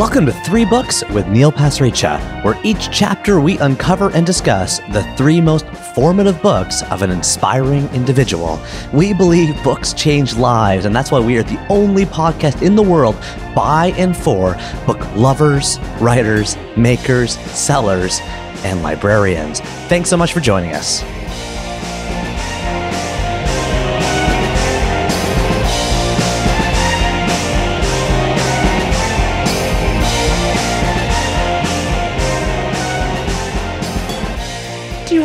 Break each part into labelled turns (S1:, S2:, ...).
S1: Welcome to Three Books with Neil Pasricha, where each chapter we uncover and discuss the three most formative books of an inspiring individual. We believe books change lives, and that's why we are the only podcast in the world by and for book lovers, writers, makers, sellers, and librarians. Thanks so much for joining us.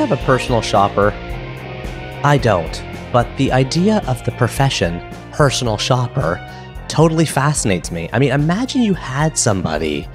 S1: Have a personal shopper? I don't, but the idea of the profession, personal shopper, totally fascinates me. I mean, imagine you had somebody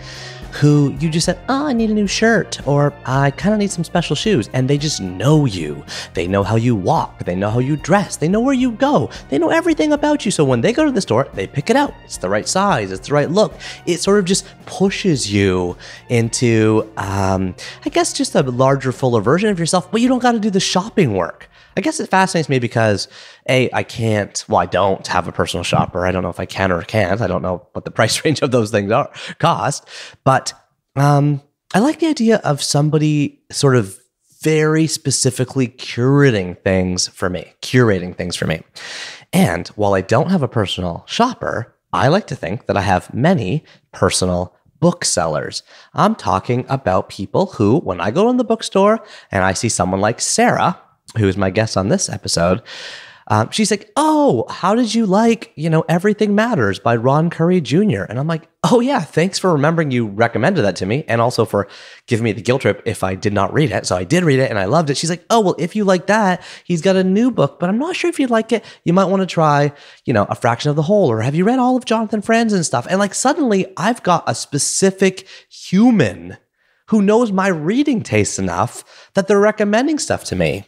S1: who you just said, Oh, I need a new shirt, or I kind of need some special shoes. And they just know you. They know how you walk. They know how you dress. They know where you go. They know everything about you. So when they go to the store, they pick it out. It's the right size, it's the right look. It sort of just pushes you into, um, I guess, just a larger, fuller version of yourself, but you don't got to do the shopping work. I guess it fascinates me because a I can't well I don't have a personal shopper. I don't know if I can or can't. I don't know what the price range of those things are cost. But um, I like the idea of somebody sort of very specifically curating things for me, curating things for me. And while I don't have a personal shopper, I like to think that I have many personal booksellers. I'm talking about people who, when I go in the bookstore and I see someone like Sarah, who is my guest on this episode, um, she's like, "Oh, how did you like, you know, Everything Matters by Ron Currie Jr.?" And I'm like, "Oh yeah, thanks for remembering you recommended that to me, and also for giving me the guilt trip if I did not read it." So I did read it and I loved it. She's like, "Oh well, if you like that, he's got a new book, but I'm not sure if you'd like it. You might want to try, you know, A Fraction of the Whole, or have you read all of Jonathan Franzen and stuff?" And like suddenly, I've got a specific human who knows my reading taste enough that they're recommending stuff to me.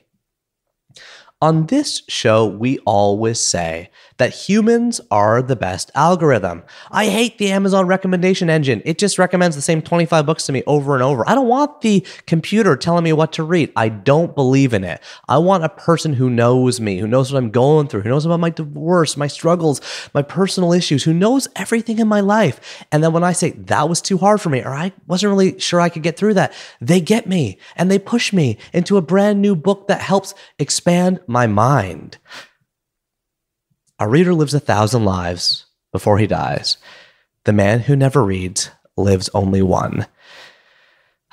S1: On this show, we always say that humans are the best algorithm. I hate the Amazon recommendation engine. It just recommends the same 25 books to me over and over. I don't want the computer telling me what to read. I don't believe in it. I want a person who knows me, who knows what I'm going through, who knows about my divorce, my struggles, my personal issues, who knows everything in my life. And then when I say that was too hard for me, or I wasn't really sure I could get through that, they get me and they push me into a brand new book that helps expand my mind. A reader lives a thousand lives before he dies. The man who never reads lives only one.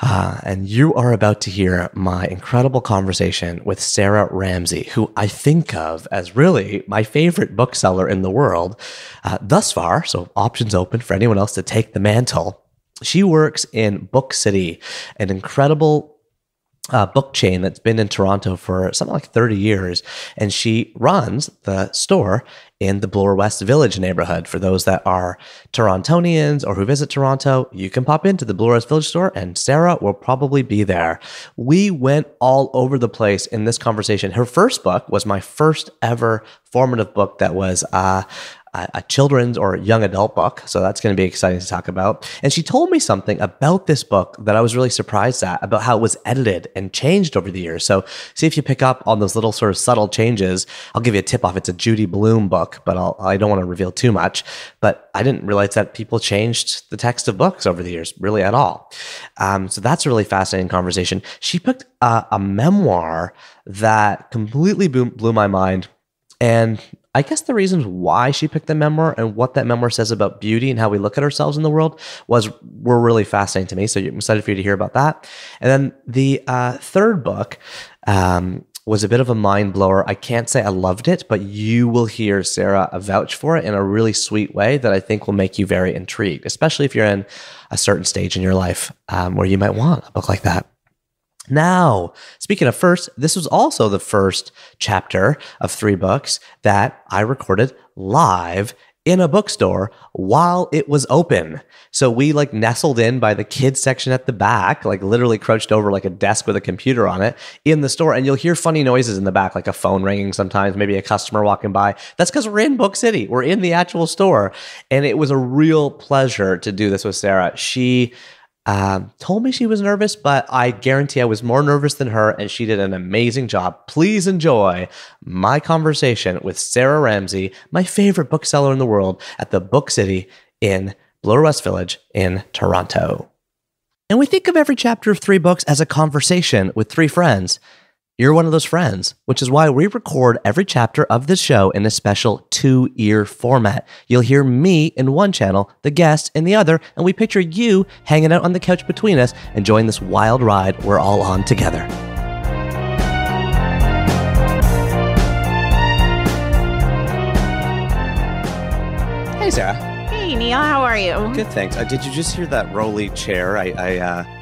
S1: Ah, and you are about to hear my incredible conversation with Sarah Ramsey, who I think of as really my favorite bookseller in the world uh, thus far. So, options open for anyone else to take the mantle. She works in Book City, an incredible uh, book chain that's been in Toronto for something like 30 years. And she runs the store in the Bloor West Village neighborhood. For those that are Torontonians or who visit Toronto, you can pop into the Bloor West Village store and Sarah will probably be there. We went all over the place in this conversation. Her first book was my first ever formative book that was uh, a children's or young adult book. So that's going to be exciting to talk about. And she told me something about this book that I was really surprised at about how it was edited and changed over the years. So see if you pick up on those little sort of subtle changes. I'll give you a tip off. It's a Judy Blume book, but I'll, I do not want to reveal too much. But I didn't realize that people changed the text of books over the years, really at all. Um, so that's a really fascinating conversation. She picked a, a memoir that completely blew my mind. And I guess the reasons why she picked the memoir and what that memoir says about beauty and how we look at ourselves in the world was were really fascinating to me. So I'm excited for you to hear about that. And then the uh, third book um, was a bit of a mind blower. I can't say I loved it, but you will hear Sarah a vouch for it in a really sweet way that I think will make you very intrigued, especially if you're in a certain stage in your life um, where you might want a book like that. Now, speaking of first, this was also the first chapter of three books that I recorded live in a bookstore while it was open. So we like nestled in by the kids section at the back, like literally crouched over like a desk with a computer on it in the store. And you'll hear funny noises in the back, like a phone ringing sometimes, maybe a customer walking by. That's because we're in Book City. We're in the actual store. And it was a real pleasure to do this with Sarah. She um, told me she was nervous, but I guarantee I was more nervous than her, and she did an amazing job. Please enjoy my conversation with Sarah Ramsey, my favorite bookseller in the world, at the Book City in Bloor West Village in Toronto. And we think of every chapter of three books as a conversation with three friends. You're one of those friends, which is why we record every chapter of this show in a special two ear format. You'll hear me in one channel, the guest in the other, and we picture you hanging out on the couch between us, enjoying this wild ride we're all on together. Hey, Sarah.
S2: Hey, Neil, how are you?
S1: Good, thanks. Uh, did you just hear that rolly chair? I, I, uh,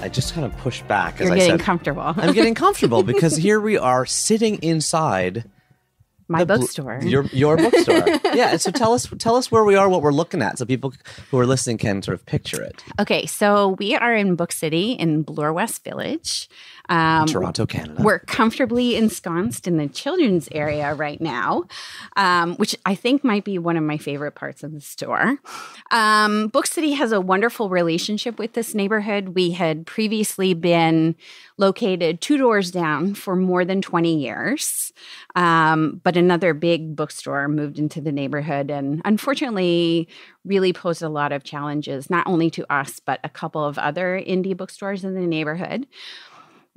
S1: I just kind of pushed back as
S2: You're
S1: I
S2: getting
S1: said.
S2: comfortable.
S1: I'm getting comfortable because here we are sitting inside
S2: My
S1: bl-
S2: bookstore.
S1: Your your bookstore. yeah. So tell us tell us where we are, what we're looking at, so people who are listening can sort of picture it.
S2: Okay, so we are in Book City in Bloor West Village. Um,
S1: Toronto, Canada.
S2: We're comfortably ensconced in the children's area right now, um, which I think might be one of my favorite parts of the store. Um, Book City has a wonderful relationship with this neighborhood. We had previously been located two doors down for more than 20 years, um, but another big bookstore moved into the neighborhood and unfortunately really posed a lot of challenges, not only to us, but a couple of other indie bookstores in the neighborhood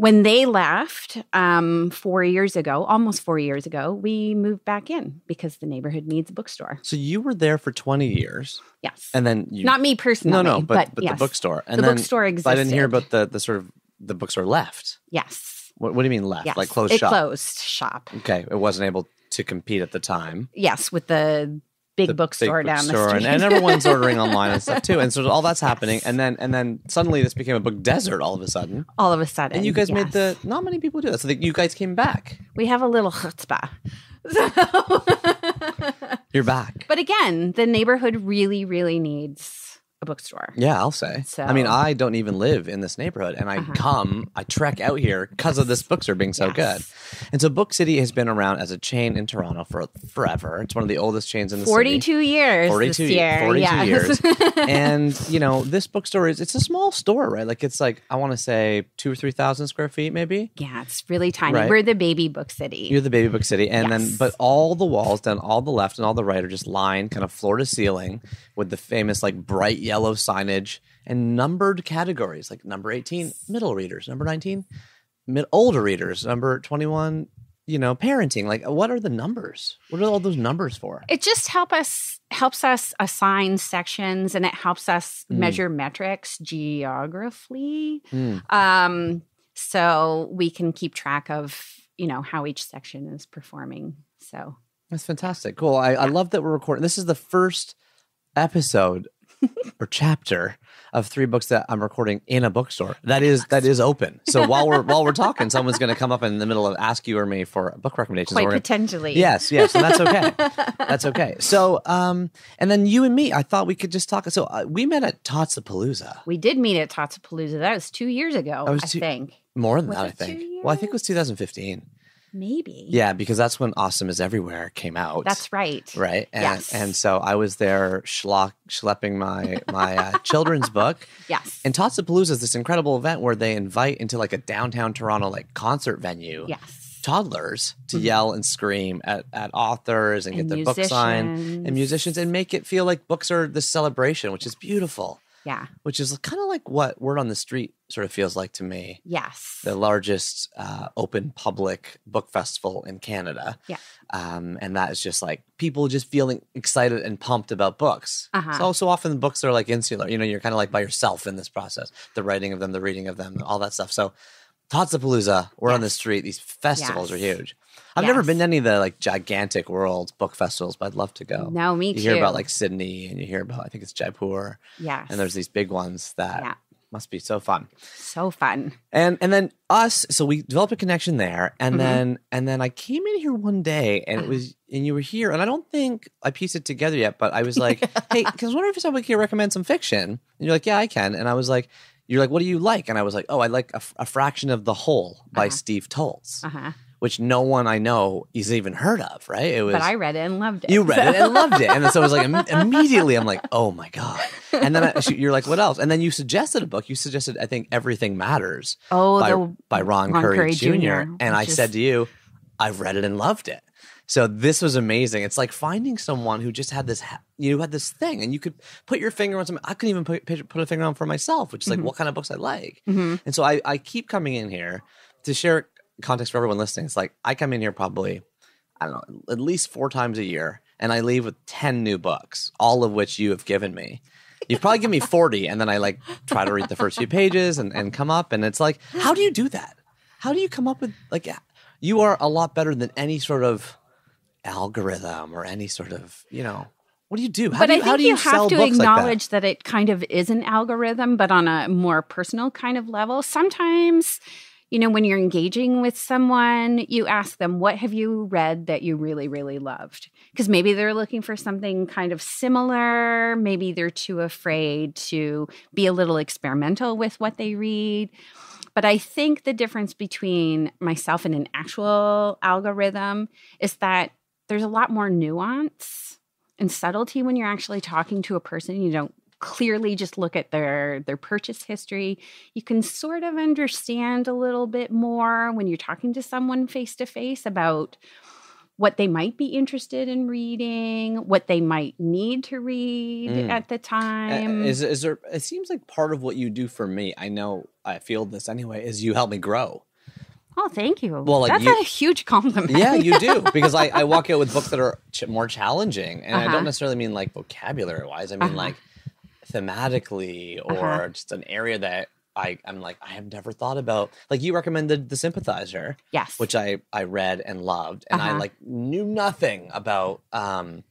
S2: when they left um, four years ago, almost four years ago, we moved back in because the neighborhood needs a bookstore.
S1: so you were there for 20 years,
S2: Yes,
S1: and then you
S2: not me personally.
S1: no no, but but,
S2: yes.
S1: the bookstore and
S2: the
S1: then
S2: bookstore
S1: but
S2: existed.
S1: I didn't hear about the the sort of the bookstore left.
S2: yes,
S1: What, what do you mean left?
S2: yes,
S1: Like closed
S2: it
S1: shop?
S2: closed shop.
S1: Okay, it wasn't able to compete at the time.
S2: Yes, with the big
S1: the
S2: bookstore
S1: big
S2: down
S1: bookstore,
S2: the street,
S1: and, and everyone's ordering online and stuff too. And so all that's happening, and then and then suddenly this became a book desert all of a sudden.
S2: all of a sudden.
S1: And you guys made the not many people do that, so that you guys came back.
S2: We have a little chutzpah. So,
S1: You're back.
S2: but again, the neighborhood really, really needs a bookstore.
S1: Yeah, I'll say. I mean, I don't even live in this neighborhood, and I
S2: Uh-huh.
S1: come, I trek out here because of this bookstore being so
S2: Yes.
S1: good. And so, Book City has been around as a chain in Toronto for forever. It's one of the oldest chains in the city.
S2: 42 years
S1: 42
S2: this year.
S1: 42
S2: yes.
S1: years. and you know this bookstore is it's a small store right like it's like i want to say two or three thousand square feet maybe
S2: yeah, it's really tiny.
S1: Right.
S2: We're the baby book city.
S1: you're the baby book city and then but all the walls down all the left and all the right are just lined kind of floor to ceiling with the famous like bright yellow signage and numbered categories like number 18 middle readers number 19 mid older readers number 21 you know parenting like what are the numbers what are all those numbers for
S2: it just help us helps us assign sections and it helps us
S1: Mm.
S2: measure metrics geographically
S1: Hmm.
S2: um, so we can keep track of you know how each section is performing so
S1: That's fantastic. Cool. I, I love that we're recording. This is the first episode or chapter of three books that I'm recording in a bookstore. That is that is open. So while we're while we're talking, someone's going to come up in the middle of ask you or me for book recommendations.
S2: quite
S1: gonna-
S2: potentially
S1: Yes, yes, and that's okay. that's okay. So, um, and then you and me, I thought we could just talk. So uh, we met at Totsapalooza.
S2: we did meet at Totsapalooza. That was two years ago,
S1: That was
S2: I
S1: two-
S2: think.
S1: More than
S2: Was
S1: that, I think. Well, I think it was 2015.
S2: Maybe.
S1: Yeah, because that's when Awesome is Everywhere came out.
S2: That's right.
S1: right and
S2: Yes.
S1: and so i was there schlock, schlepping my my uh, children's book
S2: Yes.
S1: and Totsapalooza is this incredible event where they invite into like a downtown toronto like concert venue
S2: yes.
S1: toddlers to
S2: Mhm.
S1: yell and scream at, at authors and,
S2: And
S1: get their book signed and
S2: musicians.
S1: musicians and make it feel like books are the celebration which is beautiful
S2: Yeah.
S1: which is kind of like what word on the street sort of feels like to me
S2: Yes.
S1: the largest uh, open public book festival in Canada.
S2: Yeah.
S1: Um, and that is just like people just feeling excited and pumped about books.
S2: Uh-huh.
S1: So, so often the books are like insular. You know, you're kind of like by yourself in this process, the writing of them, the reading of them, all that stuff. So, Totsapalooza, we're on the street. These festivals are huge. I've never been to any of the like gigantic world book festivals, but I'd love to go.
S2: No, me
S1: you
S2: too.
S1: hear about like Sydney and you hear about, I think it's Jaipur,
S2: Yeah.
S1: and there's these big ones that
S2: Yeah.
S1: must be so fun
S2: so fun.
S1: and and then us so we developed a connection there and
S2: Mhm.
S1: then and then i came in here one day and it
S2: Uh-huh.
S1: was and you were here and i don't think i pieced it together yet but i was like hey because i was wondering if somebody can recommend some fiction and you're like yeah i can and i was like you're like what do you like and i was like oh i like a, F- a fraction of the whole by
S2: Uh-huh.
S1: steve toltz
S2: Uh huh.
S1: Which no one i know has even heard of right it was
S2: But I read it and loved it.
S1: you read it and loved it, and so it was like im- immediately. I'm like, oh my god! And then I, you're like, what else? And then you suggested a book. You suggested, I think, Everything Matters
S2: oh,
S1: by,
S2: the
S1: by Ron,
S2: Ron
S1: Currie,
S2: Currie
S1: Jr.
S2: Jr.,
S1: And I
S2: is-
S1: said to you, I've read it and loved it. So this was amazing. It's like finding someone who just had this, ha- you had this thing, and you could put your finger on something. I couldn't even put put a finger on for myself, which is like
S2: Mhm.
S1: what kind of books I like.
S2: hmm
S1: And so I, I keep coming in here to share context for everyone listening. It's like I come in here probably, I don't know, at least four times a year, and I leave with 10 new books, all of which you have given me. You've probably given me 40, and then I like try to read the first few pages and, and come up. And it's like, how do you do that? How do you come up with, like, you are a lot better than any sort of algorithm or any sort of, you know, what do you do? How
S2: but
S1: do you,
S2: I think
S1: how do
S2: you,
S1: you,
S2: have to
S1: books like that?
S2: acknowledge that? it kind of is an algorithm, but on a more personal kind of level. Sometimes, you know, when you're engaging with someone, you ask them, What have you read that you really, really loved? Because maybe they're looking for something kind of similar. Maybe they're too afraid to be a little experimental with what they read. But I think the difference between myself and an actual algorithm is that there's a lot more nuance and subtlety when you're actually talking to a person. You don't clearly just look at their their purchase history. You can sort of understand a little bit more when you're talking to someone face to face about what they might be interested in reading, what they might need to read
S1: Mm.
S2: at the time.
S1: Is is there? It seems like part of what you do for me. I know I feel this anyway. Is you help me grow.
S2: oh, thank you.
S1: Well, like
S2: That's
S1: you-
S2: a huge compliment.
S1: Yeah, you do because I, I walk out with books that are ch- more challenging, and I
S2: Uh-huh.
S1: don't necessarily mean like vocabulary wise. I mean
S2: Uh-huh.
S1: like thematically or
S2: Uh-huh.
S1: just an area that I I'm like I have never thought about. Like you recommended The Sympathizer,
S2: yes.
S1: which I I read and loved, and I
S2: Uh-huh.
S1: like knew nothing about um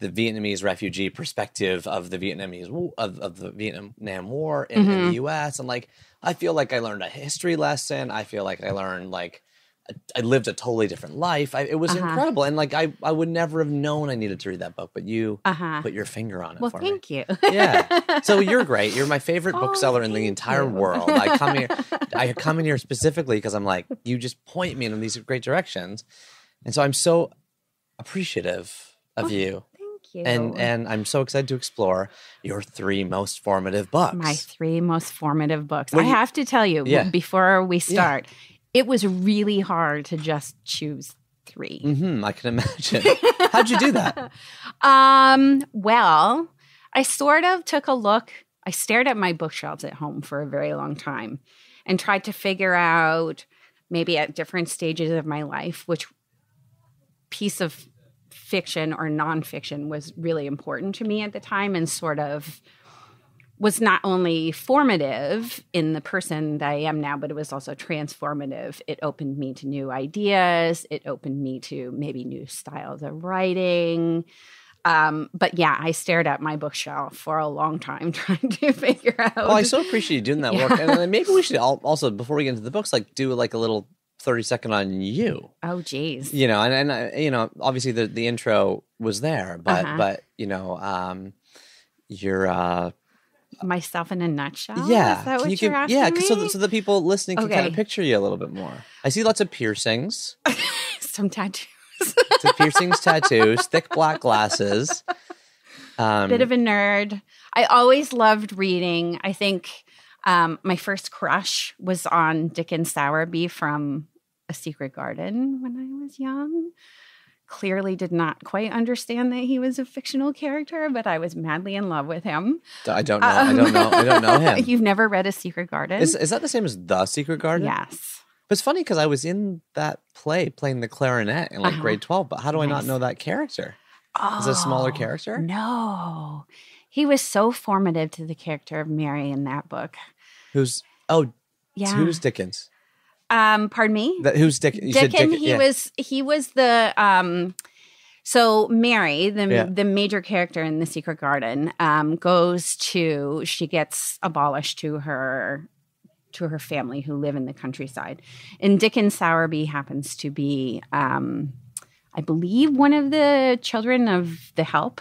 S1: the Vietnamese refugee perspective of the Vietnamese of, of the Vietnam War in, in
S2: Mm-hmm.
S1: the U.S. and like I feel like I learned a history lesson. I feel like I learned like I lived a totally different life. I, it was
S2: Uh-huh.
S1: incredible, and like I I would never have known I needed to read that book, but you
S2: uh-huh.
S1: put your finger on it
S2: Well,
S1: for me.
S2: thank you.
S1: Yeah. So you're great. You're my favorite
S2: Oh,
S1: bookseller in the entire
S2: you.
S1: world. I come here. I come in here specifically because I'm like, you just point me in these great directions, and so I'm so appreciative of
S2: Oh,
S1: you,
S2: Thank you.
S1: and and I'm so excited to explore your three most formative books.
S2: my three most formative books. I
S1: you-
S2: have to tell you
S1: Yeah.
S2: before we start, it was really hard to just choose 3
S1: hmm I can imagine. How'd you do that?
S2: Um, well, I sort of took a look. I stared at my bookshelves at home for a very long time and tried to figure out maybe at different stages of my life which piece of fiction or nonfiction was really important to me at the time and sort of was not only formative in the person that I am now, but it was also transformative. It opened me to new ideas. It opened me to maybe new styles of writing. Um, but yeah, I stared at my bookshelf for a long time trying to figure out.
S1: Well, I so appreciate you doing that
S2: Yeah.
S1: work, and maybe we should also before we get into the books, like do like a little thirty second on you.
S2: oh, geez.
S1: you know, and, and uh, you know, obviously the the intro was there, but
S2: Uh-huh.
S1: but you know, um, you're uh,
S2: Myself in a nutshell.
S1: yeah,
S2: Is that what
S1: you can-
S2: asking
S1: yeah,
S2: me?
S1: so the, so the people listening can kind of picture you a little bit more. I see lots of piercings,
S2: Some tattoos.
S1: so piercings, tattoos, thick black glasses. Um,
S2: bit of a nerd. I always loved reading. I think um, my first crush was on Dickon Sowerby from A Secret Garden when I was young. Clearly, did not quite understand that he was a fictional character, but I was madly in love with him.
S1: I don't know. I don't know. I don't know him.
S2: You've never read A Secret Garden?
S1: Is, is that the same as the Secret Garden?
S2: yes.
S1: But it's funny because I was in that play playing the clarinet in like
S2: Uh-huh.
S1: grade twelve. But how do I not know that character? Oh, Is it a smaller
S2: Oh,
S1: character?
S2: No. He was so formative to the character of Mary in that book.
S1: Who's oh?
S2: Yeah.
S1: Who's Dickens?
S2: Um, pardon me?
S1: That, who's Dick? You said
S2: Dickon, he
S1: yeah.
S2: was he was the um so Mary, the
S1: Yeah.
S2: the major character in the Secret Garden, um, goes to she gets abolished to her to her family who live in the countryside. And Dickon Sowerby happens to be um I believe one of the children of the help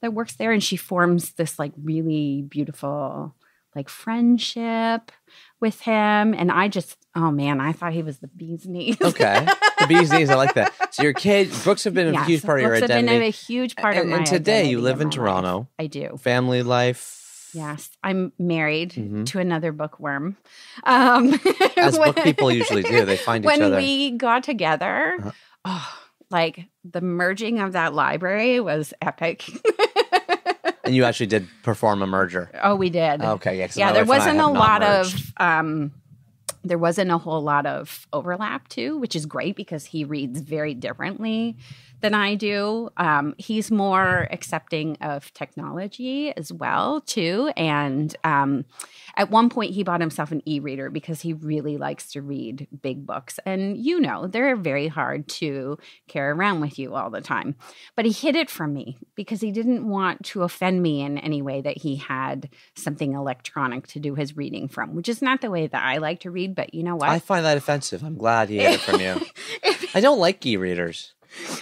S2: that works there and she forms this like really beautiful like friendship with him and I just oh man I thought he was the bee's knees.
S1: Okay. The bee's knees. I like that. So your kids, books have been a
S2: Yes,
S1: huge part of your
S2: books have
S1: identity.
S2: been a huge part
S1: and,
S2: of my
S1: and today you live in
S2: life.
S1: Toronto.
S2: I do.
S1: Family life.
S2: Yes, I'm married
S1: Mhm.
S2: to another bookworm. Um,
S1: As book people usually do. They find each other.
S2: when we got together,
S1: Uh-huh.
S2: oh, like the merging of that library was epic.
S1: And you actually did perform a merger.
S2: oh, we did.
S1: Okay, yeah.
S2: yeah, there
S1: wife and I
S2: wasn't a lot
S1: merged.
S2: of um there wasn't a whole lot of overlap too, which is great because he reads very differently than I do. Um, he's more accepting of technology as well too, and um, at one point he bought himself an e-reader because he really likes to read big books, and you know they're very hard to carry around with you all the time. But he hid it from me because he didn't want to offend me in any way that he had something electronic to do his reading from, which is not the way that I like to read. But you know what?
S1: I find that offensive. I'm glad he hid it from you. I don't like e-readers.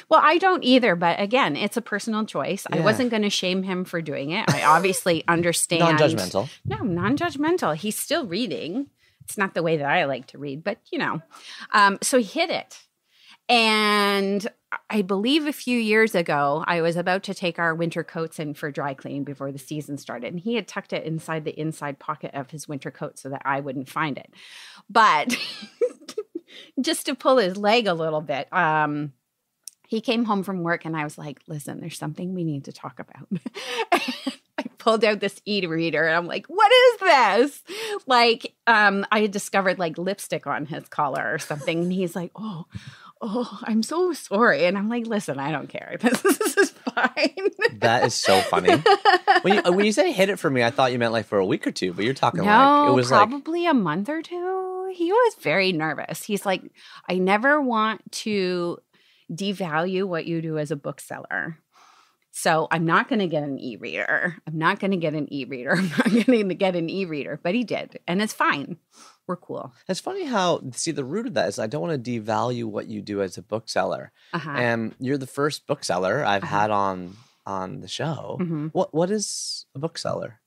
S2: Well, I don't either, but again, it's a personal choice. I wasn't going to shame him for doing it. I obviously understand.
S1: Non-judgmental.
S2: No, non-judgmental. He's still reading. It's not the way that I like to read, but you know. Um, so he hid it. And I believe a few years ago, I was about to take our winter coats in for dry cleaning before the season started. And he had tucked it inside the inside pocket of his winter coat so that I wouldn't find it. But just to pull his leg a little bit, um, he came home from work and I was like, listen, there's something we need to talk about. I pulled out this e-reader and I'm like, what is this? Like, um, I had discovered like lipstick on his collar or something. And he's like, oh, oh, I'm so sorry. And I'm like, listen, I don't care. This, this is fine.
S1: That is so funny. when you when you say hid it for me, I thought you meant like for a week or two, but you're talking
S2: no,
S1: like it was like
S2: probably a month or two. He was very nervous. He's like, I never want to devalue what you do as a bookseller. So I'm not going to get an e-reader. I'm not going to get an e-reader. I'm not going to get an e-reader, but he did, and it's fine. We're cool.
S1: it's funny how see the root of that is I don't want to devalue what you do as a bookseller.
S2: Uh-huh.
S1: And you're the first bookseller I've
S2: Uh-huh.
S1: had on on the show.
S2: Mhm.
S1: What what is a bookseller?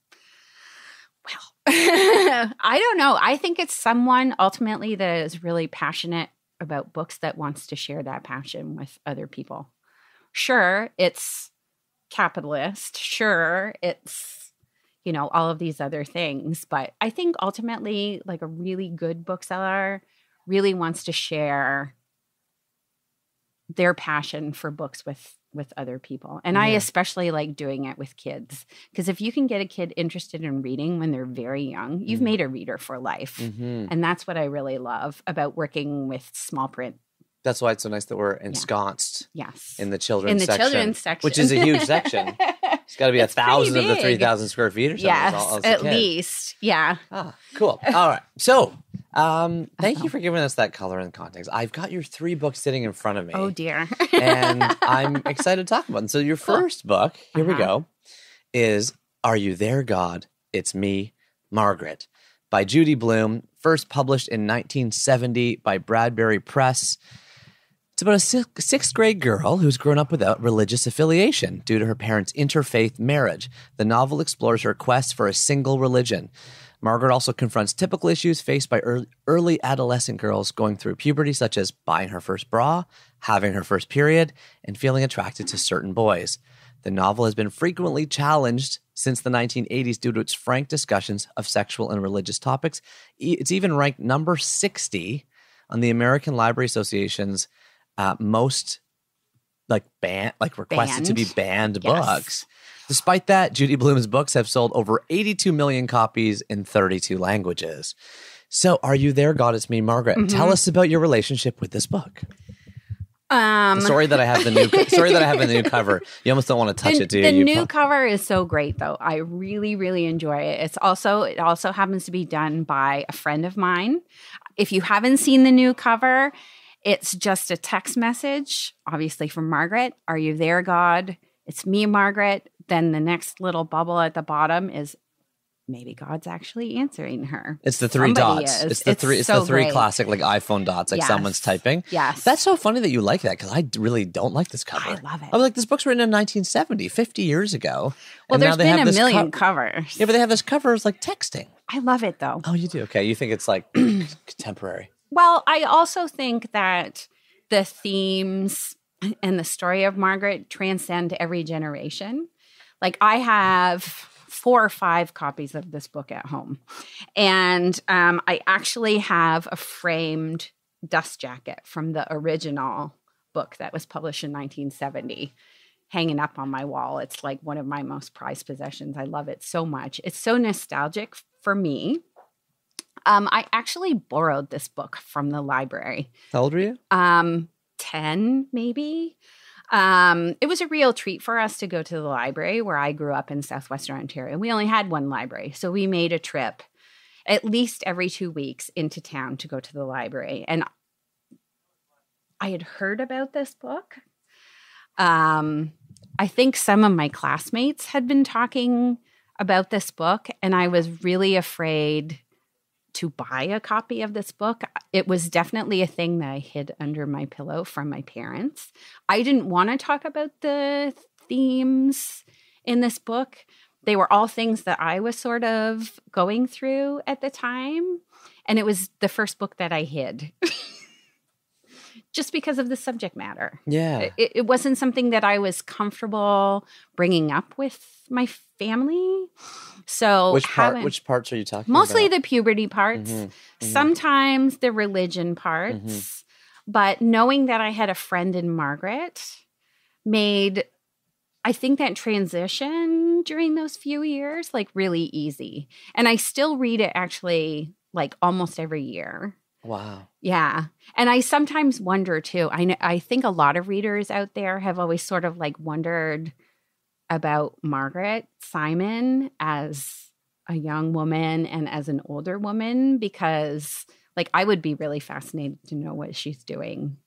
S2: Well, I don't know. I think it's someone ultimately that is really passionate about books that wants to share that passion with other people. Sure, it's capitalist. Sure, it's you know all of these other things, but I think ultimately like a really good bookseller really wants to share their passion for books with with other people. And I especially like doing it with kids because if you can get a kid interested in reading when they're very young, you've
S1: Mhm.
S2: made a reader for life.
S1: hmm
S2: And that's what I really love about working with small print.
S1: That's why it's so nice that we're ensconced
S2: Yes.
S1: in the children's
S2: in the
S1: section,
S2: children's section.
S1: which is a huge section. It's got to be a
S2: It's
S1: thousand of the three thousand square feet or something.
S2: yes,
S1: as
S2: at least. Yeah.
S1: Ah, cool. All right. So, um, thank you for giving us that color and context. I've got your three books sitting in front of me.
S2: Oh dear.
S1: and I'm excited to talk about them. So, your
S2: Cool.
S1: first book, here we
S2: Uh-huh.
S1: go, is Are You There, God? It's Me, Margaret, by Judy Blume, first published in 1970 by Bradbury Press. It's about a sixth grade girl who's grown up without religious affiliation due to her parents' interfaith marriage. The novel explores her quest for a single religion. Margaret also confronts typical issues faced by early, early adolescent girls going through puberty, such as buying her first bra, having her first period, and feeling attracted to certain boys. The novel has been frequently challenged since the 1980s due to its frank discussions of sexual and religious topics. It's even ranked number 60 on the American Library Association's uh, most like ban like requested to be banned
S2: Yes.
S1: books. Despite that, Judy Blume's books have sold over 82 million copies in 32 languages. So, are you there, God? It's me, Margaret.
S2: Mhm.
S1: Tell us about your relationship with this book.
S2: Um
S1: sorry that I have the new. sorry that I have the new cover. You almost don't want to touch
S2: the,
S1: it, do you?
S2: the
S1: You
S2: new
S1: pro-
S2: cover is so great though. I really, really enjoy it. It's also it also happens to be done by a friend of mine. If you haven't seen the new cover, it's just a text message, obviously from Margaret. Are you there, God? It's me, Margaret. Then the next little bubble at the bottom is maybe God's actually answering her.
S1: it's the three
S2: Somebody
S1: dots.
S2: is.
S1: It's the
S2: It's
S1: three. It's
S2: so
S1: the three
S2: great.
S1: classic like iPhone dots, like
S2: Yes.
S1: someone's typing.
S2: Yes.
S1: That's so funny that you like that because I really don't like this cover.
S2: I love it.
S1: I'm like, this book's written in 1970, 50 years ago.
S2: well,
S1: and now
S2: there's
S1: they
S2: been a million
S1: co-
S2: covers.
S1: yeah, but they have this cover as like texting.
S2: I love it though.
S1: Oh, you do? Okay, you think it's like contemporary?
S2: Well, I also think that the themes and the story of Margaret transcend every generation. Like I have four or five copies of this book at home, and um, I actually have a framed dust jacket from the original book that was published in 1970 hanging up on my wall. It's like one of my most prized possessions. I love it so much. It's so nostalgic for me. Um, I actually borrowed this book from the library.
S1: How old were you?
S2: Um, 10 maybe. Um, it was a real treat for us to go to the library where I grew up in southwestern Ontario. We only had one library, so we made a trip at least every two weeks into town to go to the library. And I had heard about this book. Um, I think some of my classmates had been talking about this book, and I was really afraid to buy a copy of this book. It was definitely a thing that I hid under my pillow from my parents. I didn't want to talk about the themes in this book. They were all things that I was sort of going through at the time. And it was the first book that I hid. just because of the subject matter.
S1: Yeah.
S2: It, it, wasn't something that I was comfortable bringing up with my family. So
S1: which part? Which parts are you talking
S2: mostly
S1: about?
S2: the puberty parts, mm-hmm, mm-hmm. sometimes the religion parts. Mm-hmm. But knowing that I had a friend in Margaret made I think that transition during those few years like really easy. And I still read it actually like almost every year.
S1: Wow.
S2: Yeah. And I sometimes wonder too. I know, I think a lot of readers out there have always sort of like wondered about Margaret Simon as a young woman and as an older woman because like I would be really fascinated to know what she's doing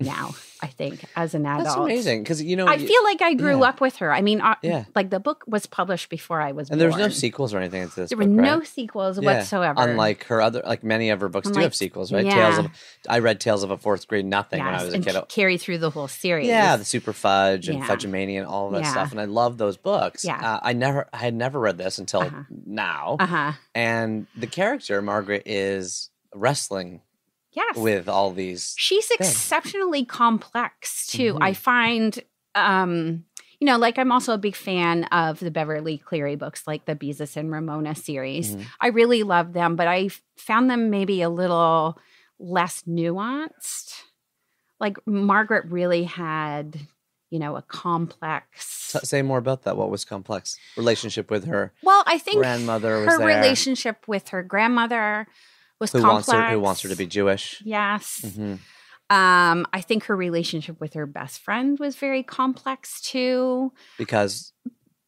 S2: now. I think as an adult,
S1: that's amazing because you know
S2: I feel like I grew
S1: yeah.
S2: up with her. I mean, uh,
S1: yeah,
S2: like the book was published before I was,
S1: and
S2: there
S1: was no sequels or anything to this.
S2: There
S1: book,
S2: were
S1: right?
S2: no sequels
S1: Yeah.
S2: whatsoever.
S1: Unlike her other, like many of her books do have sequels, right?
S2: yeah.
S1: Tales of, I read Tales of a Fourth Grade Nothing when I was a
S2: and
S1: kid.
S2: carry through the whole series.
S1: Yeah, the Super Fudge and
S2: Yeah.
S1: Fudgemania and all of that stuff, and I love those books.
S2: Yeah.
S1: uh, I never, I had never read this until
S2: Uh-huh.
S1: now,
S2: Uh huh.
S1: and the character Margaret is wrestling
S2: Yes.
S1: with all these.
S2: She's exceptionally complex too.
S1: Mhm.
S2: I find um you know, like I'm also a big fan of the Beverly Cleary books, like the Beezus and Ramona series.
S1: Mhm.
S2: I really love them, but I found them maybe a little less nuanced. Like Margaret really had, you know, a complex.
S1: Say more about that. What was complex relationship with her
S2: Well, I think
S1: grandmother was
S2: her relationship with her grandmother was
S1: who
S2: complex.
S1: wants her, who wants her to be Jewish.
S2: Yes.
S1: hmm
S2: Um, I think her relationship with her best friend was very complex too,
S1: Because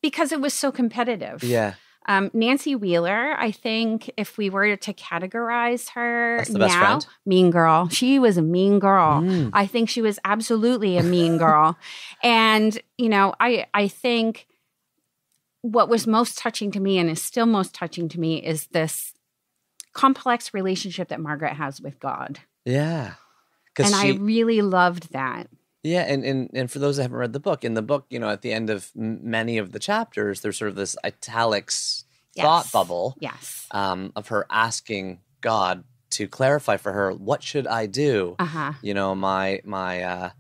S2: because it was so competitive.
S1: yeah,
S2: Um, Nancy Wheeler, I think if we were to categorize her now,
S1: best friend?
S2: mean girl. She was a mean girl.
S1: Mm.
S2: I think she was absolutely a mean girl. and, you know, I I think what was most touching to me and is still most touching to me is this complex relationship that Margaret has with God.
S1: yeah.
S2: And
S1: Because
S2: I really loved that.
S1: Yeah, and, and and for those that haven't read the book, in the book, you know, at the end of m- many of the chapters, there's sort of this italics thought bubble
S2: Yes.
S1: um, of her asking God to clarify for her what should I do.
S2: Uh huh.
S1: You know, my my uh,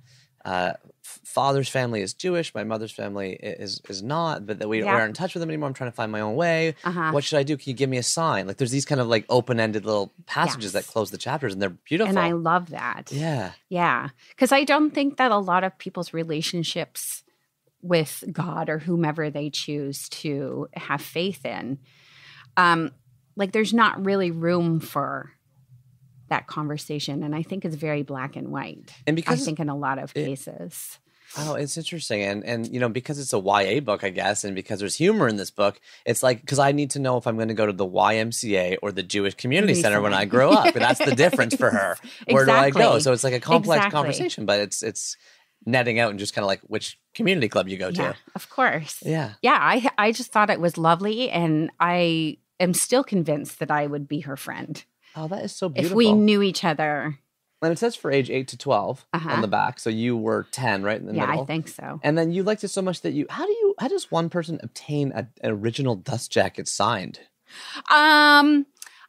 S1: uh, father's family is Jewish, my mother's family is is not, but that we,
S2: Yeah.
S1: we aren't in touch with them anymore. I'm trying to find my own way.
S2: Uh huh.
S1: What should I do? Can you give me a sign? Like, there's these kind of like open ended little passages
S2: Yes.
S1: that close the chapters, and they're beautiful.
S2: And I love that.
S1: yeah,
S2: Yeah. Because I don't think that a lot of people's relationships with God or whomever they choose to have faith in, um, like there's not really room for that conversation. And I think it's very black and white.
S1: and because I
S2: think in a lot of
S1: it-
S2: cases.
S1: Oh, it's interesting, and and you know because it's a YA book, I guess, and because there's humor in this book, it's like because I need to know if I'm going to go to the YMCA or the Jewish Community Center when I grow up. That's the difference for her. Where do I go? So it's like a complex
S2: Exactly.
S1: conversation, but it's it's netting out and just kind of like which community club you go
S2: Yeah,
S1: to.
S2: of course.
S1: Yeah,
S2: Yeah, I I just thought it was lovely, and I am still convinced that I would be her friend
S1: oh, that is so beautiful.
S2: if we knew each other.
S1: and it says for age eight to 12
S2: Uh-huh.
S1: on the back, so you were ten, right in the
S2: yeah,
S1: middle.
S2: I think so.
S1: And then you liked it so much that you how do you how does one person obtain a, an original dust jacket signed?
S2: Um,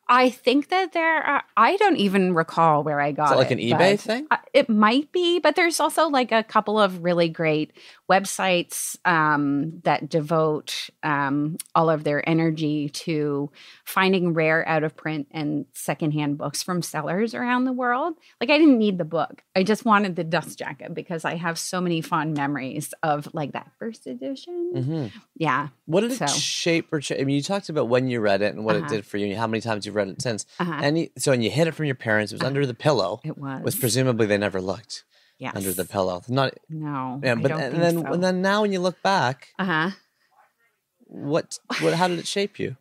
S2: I think that there are, I don't even recall where I got
S1: Is it like
S2: it,
S1: an eBay thing?
S2: It might be, but there's also like a couple of really great websites um, that devote um, all of their energy to finding rare out of print and secondhand books from sellers around the world. Like, I didn't need the book, I just wanted the dust jacket because I have so many fond memories of like that first edition.
S1: hmm
S2: Yeah.
S1: What did it shape or cha- I mean, you talked about when you read it and what it
S2: Uh-huh.
S1: did for you, and how many times you've read it since.
S2: Uh-huh.
S1: And you, so, and you hid it from your parents. It was under the pillow,
S2: It was.
S1: which presumably they never looked
S2: yes.
S1: under the pillow. Not,
S2: No.
S1: yeah, but and then
S2: so.
S1: and then now when you look back,
S2: uh huh.
S1: what what how did it shape you?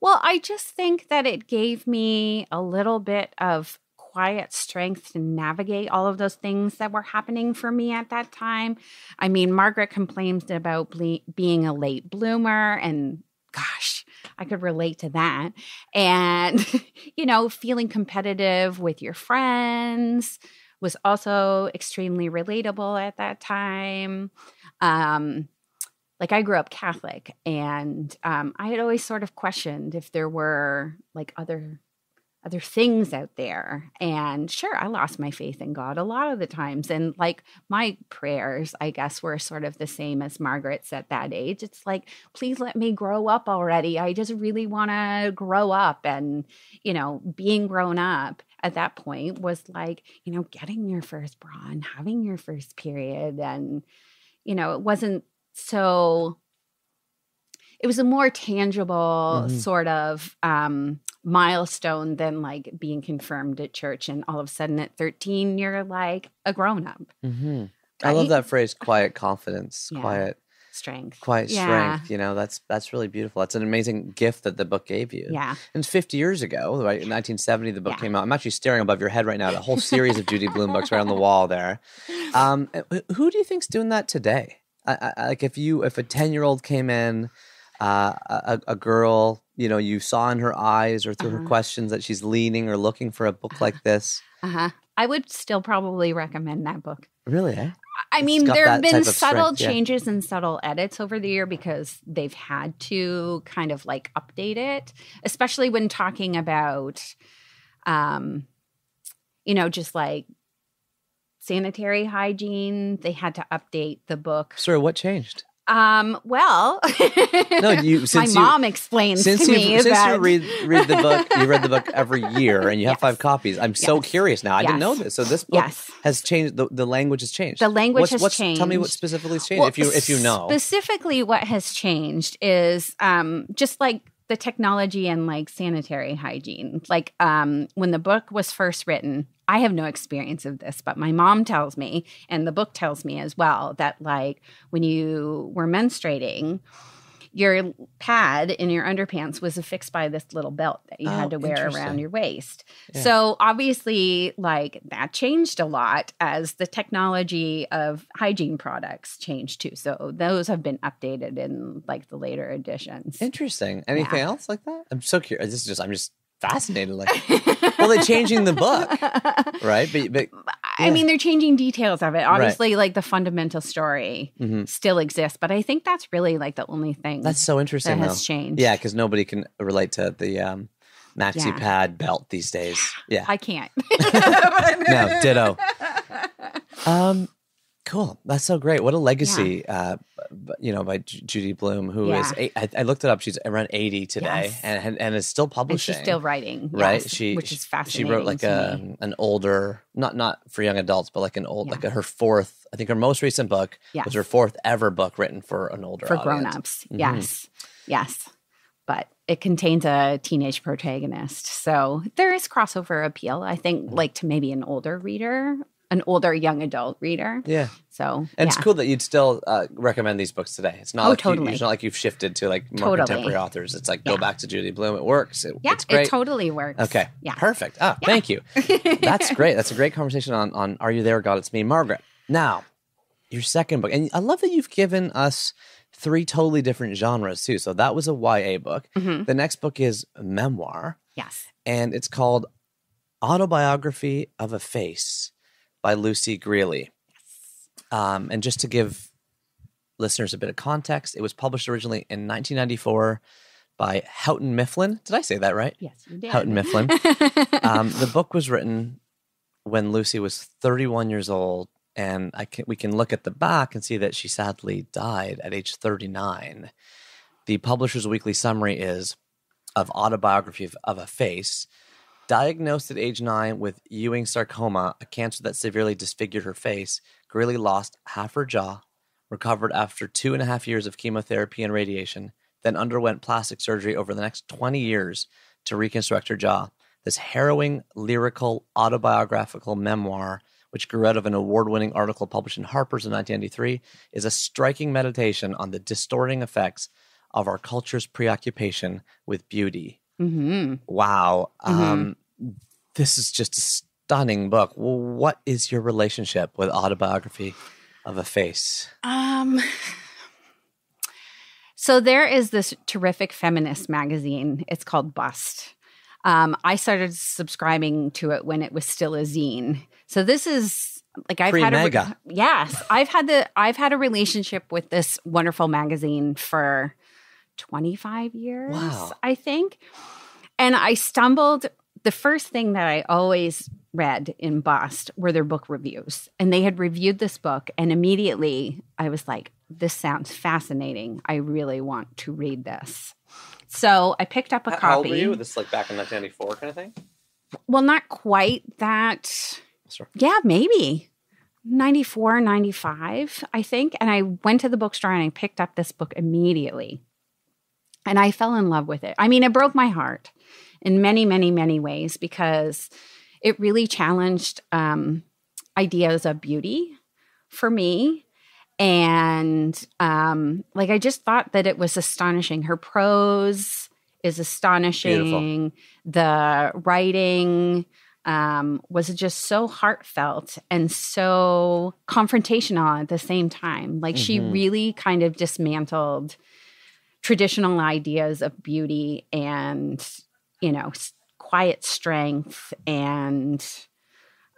S2: Well, I just think that it gave me a little bit of quiet strength to navigate all of those things that were happening for me at that time. I mean, Margaret complains about ble- being a late bloomer, and gosh, I could relate to that. And, you know, feeling competitive with your friends was also extremely relatable at that time. Um, like I grew up Catholic, and um, I had always sort of questioned if there were like other other things out there. And sure, I lost my faith in God a lot of the times, and like my prayers, I guess, were sort of the same as Margaret's at that age. It's like, please let me grow up already. I just really want to grow up, and you know, being grown up at that point was like, you know, getting your first bra and having your first period, and you know, it wasn't so it was a more tangible
S1: Mhm.
S2: sort of um milestone than like being confirmed at church and all of a sudden at 13 you're like a grown up
S1: hmm I love that phrase, quiet confidence,
S2: Yeah.
S1: quiet
S2: strength
S1: quiet
S2: Yeah.
S1: strength. You know, that's that's really beautiful. That's an amazing gift that the book gave you.
S2: yeah
S1: And 50 years ago, right, in 1970, the book
S2: Yeah.
S1: came out. I'm actually staring above your head right now at a whole series of Judy Blume books right on the wall there. Um, who do you think's doing that today? I, I, like if you, if a 10 year old came in, uh, a, a girl, you know, you saw in her eyes or through her
S2: Uh-huh.
S1: questions that she's leaning or looking for a book like this.
S2: uh-huh i would still probably recommend that book
S1: Really? Eh?
S2: I
S1: It's
S2: mean, there have been subtle
S1: strength, yeah.
S2: changes and subtle edits over the year because they've had to kind of like update it, especially when talking about, um, you know, just like sanitary hygiene. They had to update the book.
S1: Sorry, what changed?
S2: Um, well,
S1: No, you-
S2: my
S1: you-
S2: mom explains
S1: Since
S2: to me
S1: since
S2: that
S1: you read read the book, you read the book every year, and you have
S2: Yes.
S1: five copies. I'm so curious now. I didn't know this. So this book
S2: yes,
S1: has changed. The, the language has changed.
S2: The language
S1: what's,
S2: has
S1: what's, Tell me what specifically has changed,
S2: Well,
S1: if you if you know.
S2: Specifically, what has changed is um, just like the technology and like sanitary hygiene. Like um, when the book was first written, I have no experience of this, but my mom tells me, and the book tells me as well, that like when you were menstruating, your pad in your underpants was affixed by this little belt that you
S1: Oh,
S2: had to wear around your waist.
S1: Yeah.
S2: So obviously, like that changed a lot as the technology of hygiene products changed too. So those have been updated in like the later editions.
S1: Interesting. Anything
S2: Yeah.
S1: else like that? I'm so curious. This is just I'm just fascinated. Like, well, they're changing the book, right? But but
S2: I mean, they're changing details of it. Obviously, like the fundamental story
S1: mhm.
S2: still exists, but I think that's really like the only thing
S1: that's so interesting that
S2: has
S1: though.
S2: changed.
S1: Yeah, because nobody can relate to the um, maxi
S2: Yeah.
S1: pad belt these days. Yeah.
S2: I can't.
S1: no, ditto. Um, cool. That's so great. What a legacy. Uh, you know, by Ju- Judy Blume, who is
S2: Yeah.
S1: eight, I, I looked it up. She's around eighty today,
S2: Yes.
S1: and, and and is still
S2: and
S1: publishing.
S2: she's still writing,
S1: right.
S2: yes,
S1: she
S2: which is fascinating.
S1: She wrote like a
S2: me.
S1: an older, not not for young adults, but like an old,
S2: Yeah.
S1: like a, her fourth. I think her most recent book
S2: Yes.
S1: was her fourth ever book written for an older
S2: for
S1: audience.
S2: grown-ups.
S1: Mhm.
S2: Yes. Yes. But it contains a teenage protagonist. So there is crossover appeal, I think,
S1: Mm-hmm.
S2: like to maybe an older reader, an older young adult reader.
S1: Yeah,
S2: So
S1: and
S2: yeah.
S1: it's cool that you'd still uh, recommend these books today. It's not
S2: Oh,
S1: like you-
S2: totally.
S1: it's not like you've shifted to like more
S2: Totally.
S1: contemporary authors. It's like go back to Judy Blume. It works. It,
S2: Yeah,
S1: it's great.
S2: it totally works.
S1: Okay.
S2: Yeah.
S1: Perfect. Ah, thank you. That's great. That's a great conversation on on Are You There, God? It's Me, Margaret. Now, your second book, and I love that you've given us three totally different genres too. So that was a YA book.
S2: Mhm.
S1: The next book is memoir,
S2: Yes.
S1: and it's called Autobiography of a Face by Lucy Grealy. Um, and just to give listeners a bit of context, it was published originally in 1994 by Houghton Mifflin. Did I say that right?
S2: Yes, you did.
S1: Houghton Mifflin. um, the book was written when Lucy was 31 years old, and I can, we can look at the back and see that she sadly died at age 39. The Publisher's Weekly summary is of autobiography of, of a face. Diagnosed at age nine with Ewing sarcoma, a cancer that severely disfigured her face, Grealy lost half her jaw, recovered after two and a half years of chemotherapy and radiation, then underwent plastic surgery over the next 20 years to reconstruct her jaw. This harrowing, lyrical, autobiographical memoir, which grew out of an award winning article published in Harper's in 1993, is a striking meditation on the distorting effects of our culture's preoccupation with beauty.
S2: Hmm
S1: Wow. Um, this is just a stunning book. Well, what is your relationship with autobiography of a face?
S2: Um, so there is this terrific feminist magazine. It's called Bust. Um, I started subscribing to it when it was still a zine. So this is like I've had a
S1: Pre-mega.
S2: yes, I've had the I've had a relationship with this wonderful magazine for 25 years,
S1: Wow.
S2: I think. And I stumbled the first thing that I always read in Bust were their book reviews. And they had reviewed this book and immediately I was like this sounds fascinating. I really want to read this. So I picked up a copy.
S1: This like back in 1994 kind of thing?
S2: Well, not quite that.
S1: Sorry.
S2: Yeah, maybe 94, 95, I think. And I went to the bookstore and I picked up this book immediately. And I fell in love with it. I mean, it broke my heart in many, many, many ways because it really challenged um, ideas of beauty for me. And um, like, I just thought that it was astonishing. Her prose is astonishing. The writing um, was just so heartfelt and so confrontational at the same time. Like, she
S1: Mhm.
S2: really kind of dismantled traditional ideas of beauty and, you know, s- quiet strength. And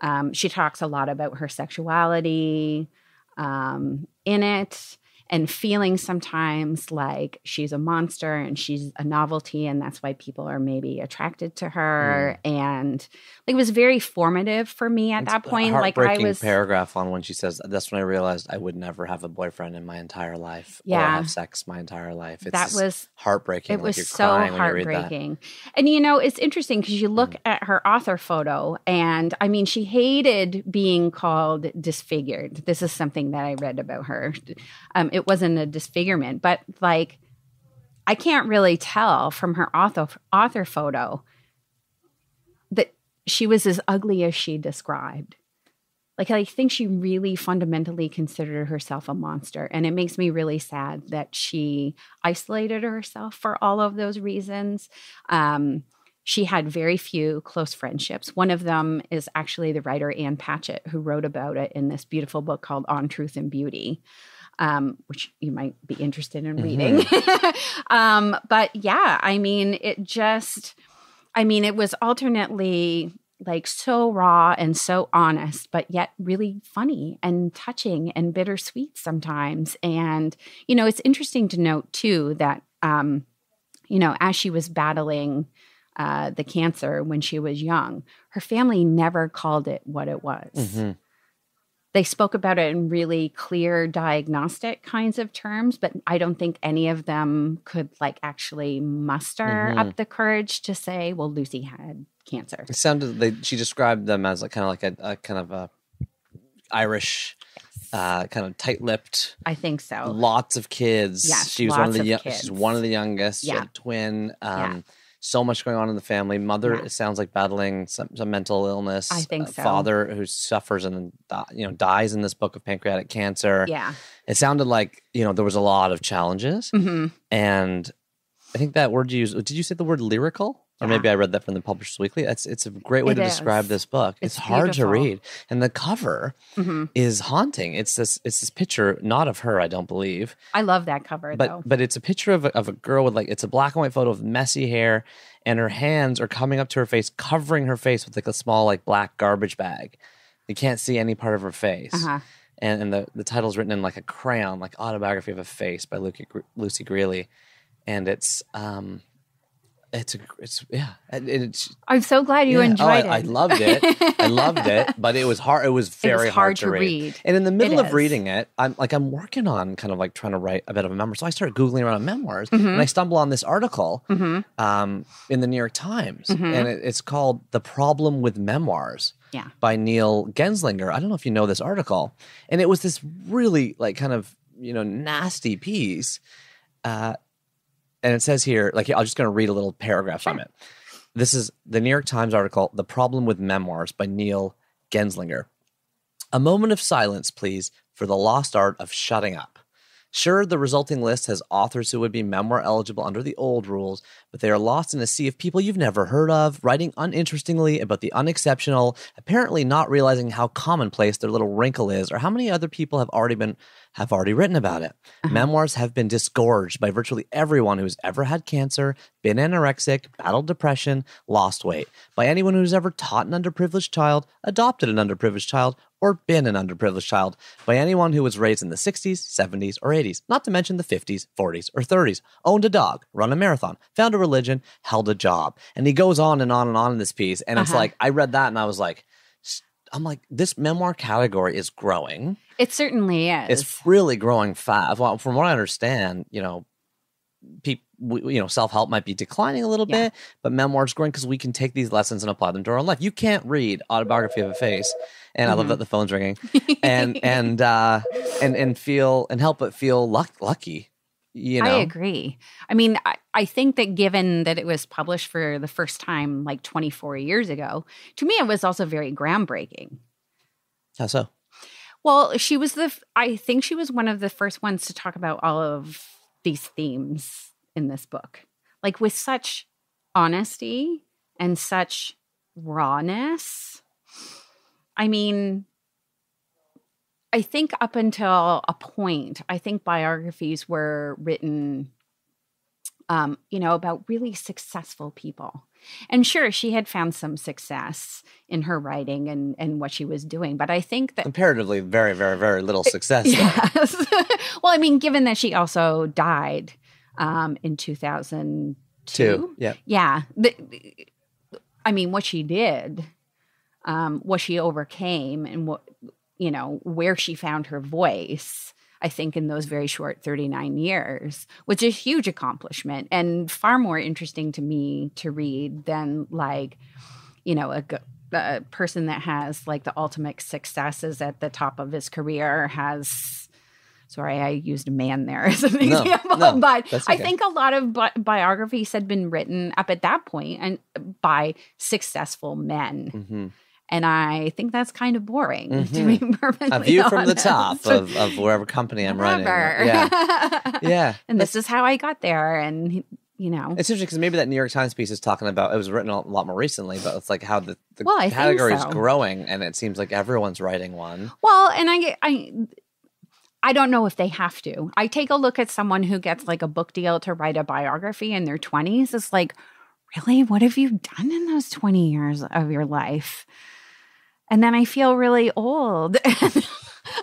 S2: um, she talks a lot about her sexuality um, in it and feeling sometimes like she's a monster and she's a novelty and that's why people are maybe attracted to her and like, it was very formative for me at
S1: It's
S2: that point like i was
S1: paragraph on when she says, "That's when I realized I would never have a boyfriend in my entire life, or
S2: Yeah.
S1: have sex my entire life." It's
S2: that was
S1: heartbreaking.
S2: it
S1: like
S2: was
S1: you're
S2: so
S1: crying when you read that.
S2: heartbreaking and you know it's interesting because you look at her author photo and i mean she hated being called disfigured this is something that i read about her um, it wasn't a disfigurement but like i can't really tell from her author author photo she was as ugly as she described. Like i think she really fundamentally considered herself a monster and it makes me really sad that she isolated herself for all of those reasons. Um, she had very few close friendships. One of them is actually the writer ann patchett who wrote about it in this beautiful book called on truth and beauty um, which you might be interested in reading. Um, but yeah i mean it just I mean, it was alternately like so raw and so honest, but yet really funny and touching and bittersweet sometimes. And, you know, it's interesting to note too that, um, you know, as she was battling uh, the cancer when she was young, her family never called it what it was
S1: Mhm.
S2: They spoke about it in really clear diagnostic kinds of terms but i don't think any of them could like actually muster
S1: Mhm.
S2: up the courage to say well lucy had cancer
S1: It sounded. They, she described them as like kind of like a, a kind of a Irish, uh, kind of tight-lipped.
S2: i think so
S1: Lots of kids.
S2: Yes,
S1: she was one of the.
S2: of kids.
S1: she's one of the youngest.
S2: Yeah.
S1: a twin. Um,
S2: Yeah.
S1: So much going on in the family. Mother,
S2: Yeah.
S1: sounds like battling some, some mental illness.
S2: I think
S1: Uh,
S2: so.
S1: Father who suffers and di- you know dies in this book of pancreatic cancer.
S2: yeah
S1: It sounded like you know there was a lot of challenges,
S2: hmm
S1: and I think that word you used. Did you say the word lyrical? Or
S2: Yeah.
S1: maybe I read that from the Publishers Weekly. It's it's a great way
S2: It
S1: to describe this book. It's,
S2: It's
S1: hard to read, and the cover
S2: hmm
S1: is haunting. It's this it's this picture, not of her, I don't believe,
S2: i love that cover
S1: but
S2: though
S1: but it's a picture of a, of a girl with like it's a black and white photo of messy hair, and her hands are coming up to her face, covering her face with like a small like black garbage bag. You can't see any part of her face.
S2: uh-huh.
S1: And, and the, the title's written in like a crayon, like autobiography of a face by Lucy, Lucy Grealy. and it's um, it's a it's yeah, and it's
S2: I'm so glad you
S1: yeah. Oh,
S2: enjoyed
S1: I,
S2: it.
S1: I loved it. I loved it, but it was hard. It was very
S2: hard
S1: to
S2: to
S1: read.
S2: read.
S1: And in the middle
S2: It
S1: of
S2: is.
S1: reading it, I'm like I'm working on kind of like trying to write a bit of a memoir. So I started googling around memoirs,
S2: Mm-hmm.
S1: and I stumble on this article um, in the New York Times,
S2: Mm-hmm.
S1: and it, it's called "The Problem with Memoirs."
S2: Yeah.
S1: by Neil Genzlinger. I don't know if you know this article, and it was this really like kind of you know nasty piece. Uh, and it says here, like I'm just going to read a little paragraph from it. This is the New York Times article, "The Problem with Memoirs" by Neil Genzlinger. A moment of silence, please, for the lost art of shutting up. Sure, the resulting list has authors who would be memoir eligible under the old rules, but they are lost in a sea of people you've never heard of, writing uninterestingly about the unexceptional, apparently not realizing how commonplace their little wrinkle is or how many other people have already been have already written about it. Uh-huh. Memoirs have been disgorged by virtually everyone who's ever had cancer, been anorexic, battled depression, lost weight, by anyone who's ever taught an underprivileged child, adopted an underprivileged child, or been an underprivileged child, by anyone who was raised in the 60s, 70s, or 80s, not to mention the 50s, 40s, or 30s, owned a dog, run a marathon, found a religion, held a job. And he goes on and on and on in this piece. And it's
S2: Uh-huh.
S1: like, I read that and I was like, I'm like, this memoir category is growing.
S2: it certainly is.
S1: It's really growing fast. Well, from what I understand, you know, people, you know, self help might be declining a little
S2: Yeah.
S1: bit, but memoirs growing because we can take these lessons and apply them to our own life. You can't read autobiography of a face, and I love that the phone's ringing, and and uh, and and feel and help but feel luck, lucky. You know,
S2: I agree. I mean, I, I think that given that it was published for the first time like 24 years ago, to me, it was also very groundbreaking.
S1: how so?
S2: Well, she was the, I think she was one of the first ones to talk about all of these themes in this book, like with such honesty and such rawness. I mean, I think up until a point, I think biographies were written, um, you know, about really successful people. And sure, she had found some success in her writing and, and what she was doing. But I think that
S1: Comparatively, very, very, very little success.
S2: Yes. well, I mean, given that she also died um, in 2002.
S1: Two, yeah,
S2: Yeah. The, I mean, what she did, um, what she overcame, and what, you know, where she found her voice, I think, in those very short 39 years, was a huge accomplishment and far more interesting to me to read than, like, you know, a person that has like the ultimate successes at the top of his career has. Sorry, I used a man there as an
S1: No,
S2: example,
S1: no,
S2: but
S1: that's
S2: I think a lot of bi- biographies had been written up at that point and by successful men,
S1: hmm
S2: and I think that's kind of boring to
S1: Mhm.
S2: be perfectly
S1: a view from the top of, of wherever company I'm running. Yeah, yeah.
S2: and this is how I got there, and you know,
S1: It's interesting because maybe that New York Times piece is talking about it was written a lot more recently, but it's like how the, the
S2: Well,
S1: category is
S2: so.
S1: growing, and it seems like everyone's writing one.
S2: Well, and I, I, I don't know if they have to. I take a look at someone who gets like a book deal to write a biography in their twenties. It's like, really, what have you done in those twenty years of your life? And then I feel really old and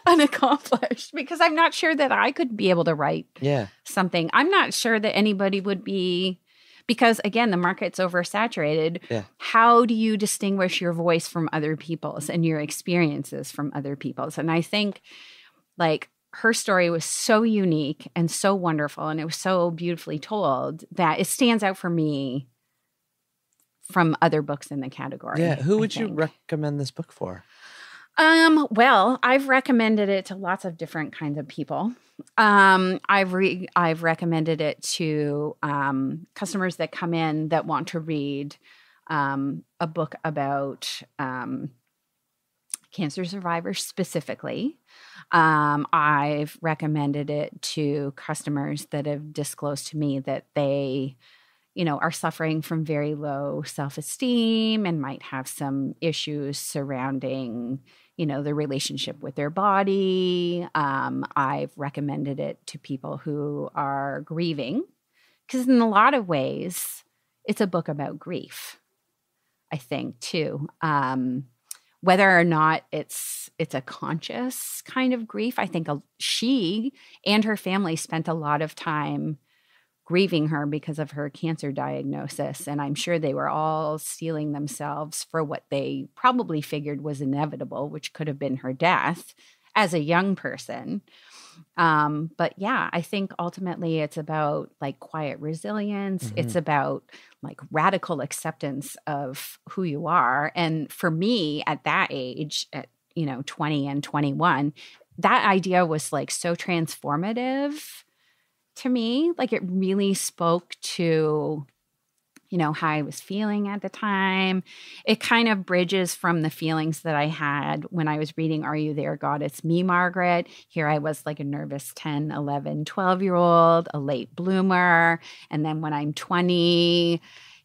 S2: unaccomplished because I'm not sure that I could be able to write
S1: Yeah,
S2: something. I'm not sure that anybody would be because again, the market's oversaturated.
S1: Yeah.
S2: How do you distinguish your voice from other people's and your experiences from other people's? And I think like her story was so unique and so wonderful and it was so beautifully told that it stands out for me from other books in the category.
S1: yeah. Who would you recommend this book for?
S2: Um, well, I've recommended it to lots of different kinds of people. Um, I've re- I've recommended it to um, customers that come in that want to read um, a book about um, cancer survivors specifically. Um, I've recommended it to customers that have disclosed to me that they, you know, are suffering from very low self esteem and might have some issues surrounding you know, the relationship with their body. Um, I've recommended it to people who are grieving because, in a lot of ways, it's a book about grief. I think too, um, whether or not it's it's a conscious kind of grief. I think a, she and her family spent a lot of time grieving her because of her cancer diagnosis. And I'm sure they were all steeling themselves for what they probably figured was inevitable, which could have been her death as a young person. Um, but yeah, I think ultimately it's about like quiet resilience. Mm-hmm. It's about like radical acceptance of who you are. And for me at that age, at you know, 20 and 21, that idea was like so transformative to me. Like it really spoke to you know, how I was feeling at the time. It kind of bridges from the feelings that I had when I was reading Are You There, God? It's Me, Margaret. Here I was like a nervous 10, 11, 12 year old, a late bloomer. And then when I'm 20,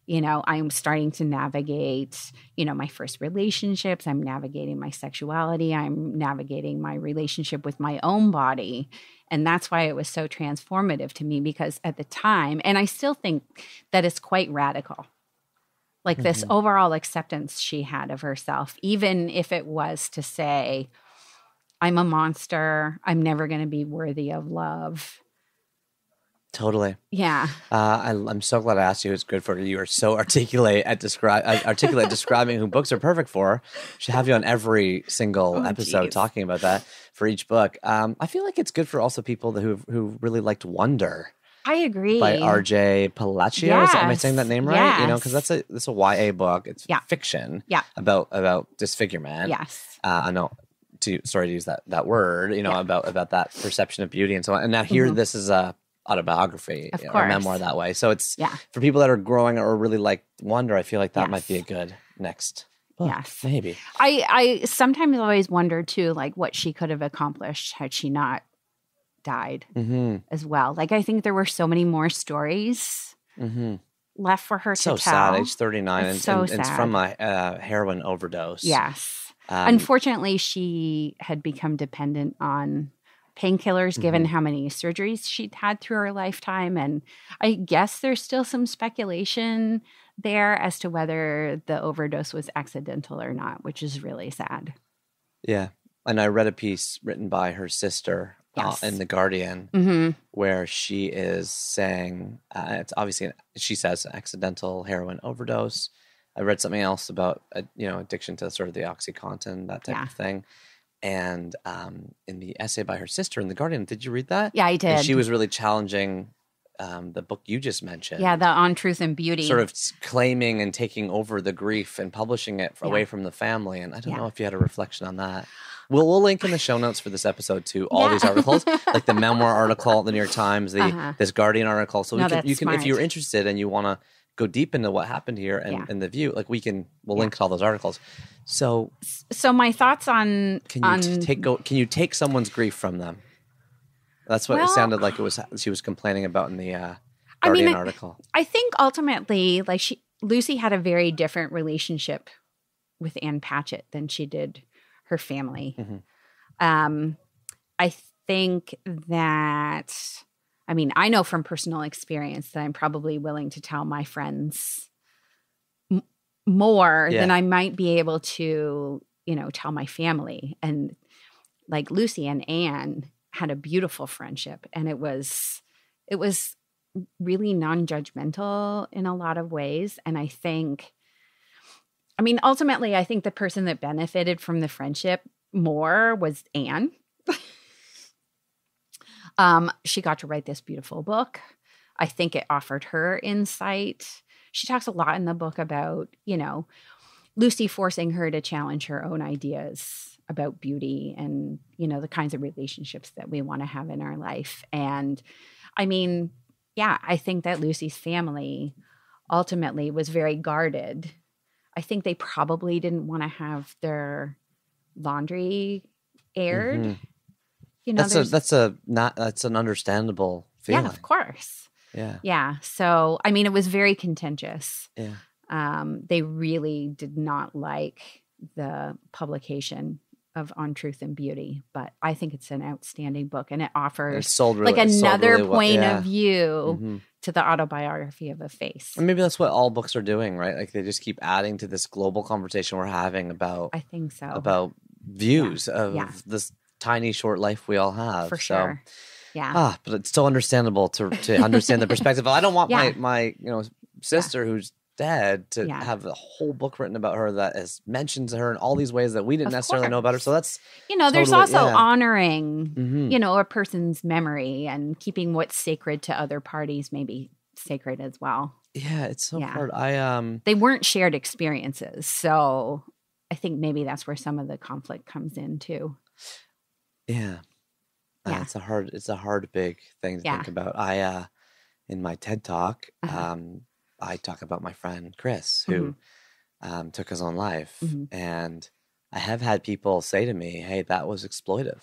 S2: you know i'm starting to navigate you know my first relationships i'm navigating my sexuality i'm navigating my relationship with my own body. And that's why it was so transformative to me because at the time and i still think that it's quite radical. Like mm-hmm. this overall acceptance she had of herself even if it was to say i'm a monster i'm never going to be worthy of love
S1: Totally.
S2: Yeah.
S1: Uh, I, am so glad I asked you. It's good for you. You are so articulate at describe uh, articulate describing who books are perfect for. Should have you on every single oh, episode geez. talking about that for each book. Um, I feel like it's good for also people who who really liked Wonder.
S2: I agree.
S1: By R.J. Palacio. Yes. Am I saying that name right? Yes. You know, because that's a that's a YA book. It's yeah. fiction.
S2: Yeah.
S1: About about disfigurement.
S2: Yes.
S1: Uh, I know. To sorry to use that that word. You know yeah. about about that perception of beauty and so on. And now here, mm-hmm. this is a autobiography
S2: of
S1: or memoir that way. So it's yeah. for people that are growing or really like wonder, I feel like that yes. might be a good next book. Yes. Maybe.
S2: I, I sometimes always wonder too, like what she could have accomplished had she not died mm-hmm. as well. Like I think there were so many more stories mm-hmm. left for her
S1: so
S2: to tell.
S1: sad, age 39. It's and, so and, sad. it's from a uh, heroin overdose.
S2: Yes. Um, Unfortunately, she had become dependent on painkillers mm-hmm. given how many surgeries she'd had through her lifetime. And I guess there's still some speculation there as to whether the overdose was accidental or not, which is really sad.
S1: Yeah. And I read a piece written by her sister uh, yes. uh, in The Guardian mm-hmm. where she is saying uh, it's obviously, she says, accidental heroin overdose. I read something else about, uh, you know, addiction to sort of the Oxycontin, that type yeah. of thing and um, in the essay by her sister in the Guardian. Did you read that?
S2: Yeah, I did.
S1: And she was really challenging um, the book you just mentioned.
S2: Yeah, the On Truth and Beauty.
S1: Sort of claiming and taking over the grief and publishing it yeah. away from the family. And I don't yeah. know if you had a reflection on that. We'll, we'll link in the show notes for this episode to all yeah. these articles, like the memoir article, the New York Times, the uh-huh. this Guardian article. So no, we can, you can, smart. if you're interested and you want to go deep into what happened here and, yeah. and the view, like we can, we'll link to all those articles. So,
S2: so my thoughts on
S1: can you
S2: on,
S1: t- take go? Can you take someone's grief from them? That's what well, it sounded like. It was she was complaining about in the uh, Guardian I mean, article.
S2: I think ultimately, like she Lucy had a very different relationship with Ann Patchett than she did her family. Mm-hmm. Um, I think that. I mean, I know from personal experience that I'm probably willing to tell my friends more yeah. than I might be able to, you know, tell my family. And like Lucy and Ann had a beautiful friendship and it was it was really non-judgmental in a lot of ways and I think I mean ultimately I think the person that benefited from the friendship more was Ann. um she got to write this beautiful book. I think it offered her insight she talks a lot in the book about, you know, Lucy forcing her to challenge her own ideas about beauty and, you know, the kinds of relationships that we want to have in our life. And I mean, yeah, I think that Lucy's family ultimately was very guarded. I think they probably didn't want to have their laundry aired. Mm-hmm.
S1: You know, that's a that's a not that's an understandable feeling.
S2: Yeah, of course.
S1: Yeah.
S2: Yeah. So, I mean, it was very contentious.
S1: Yeah.
S2: Um, they really did not like the publication of On Truth and Beauty, but I think it's an outstanding book and it offers
S1: really,
S2: like another really point well. yeah. of view mm-hmm. to the autobiography of a face.
S1: And maybe that's what all books are doing, right? Like they just keep adding to this global conversation we're having about
S2: I think so.
S1: About views yeah. of yeah. this tiny short life we all have.
S2: For sure.
S1: So,
S2: Yeah.
S1: ah, but it's so understandable to to understand the perspective. I don't want
S2: Yeah.
S1: my my you know sister who's dead to
S2: Yeah.
S1: have a whole book written about her that is mentions her in all these ways that we didn't
S2: Of
S1: necessarily know about her. So that's
S2: you know, there's
S1: Totally,
S2: also
S1: yeah.
S2: honoring,
S1: mhm.
S2: you know, a person's memory and keeping what's sacred to other parties maybe sacred as well.
S1: yeah, it's so
S2: Yeah.
S1: hard. I um
S2: They weren't shared experiences. So I think maybe that's where some of the conflict comes in too.
S1: Yeah. Uh,
S2: Yeah.
S1: it's a hard it's a hard big thing to
S2: Yeah.
S1: think about. I uh in my TED talk,
S2: Uh-huh.
S1: um I talk about my friend Chris who
S2: Mm-hmm.
S1: um took his own life
S2: Mhm.
S1: and I have had people say to me, "Hey, that was exploitive."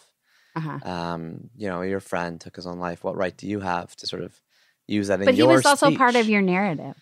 S2: Uh-huh.
S1: um, you know, your friend took his own life. What right do you have to sort of use that in
S2: But he was also part of your narrative,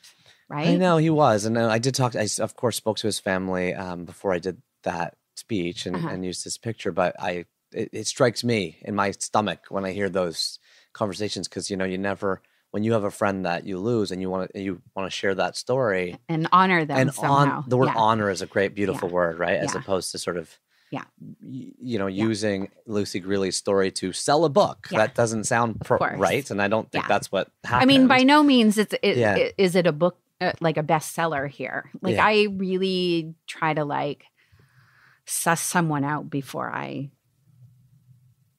S2: right?
S1: I know he was, and uh, I did talk. I of course spoke to his family um, before I did that speech and,
S2: Uh-huh.
S1: and used his picture. But I, it, it strikes me in my stomach when I hear those conversations because you know you never when you have a friend that you lose and you want to you want to share that story
S2: And honor them
S1: and
S2: somehow.
S1: on the word
S2: yeah.
S1: honor is a great beautiful word right as
S2: Yeah.
S1: opposed to sort of
S2: Yeah.
S1: you know
S2: Yeah.
S1: using lucy grealy's story to sell a book
S2: Yeah.
S1: that doesn't sound pro- right and i don't think
S2: Yeah.
S1: that's what happened
S2: I mean, by no means it's it,
S1: Yeah.
S2: it- is it a book uh, like a bestseller here. Like
S1: Yeah.
S2: I really try to like suss someone out before I.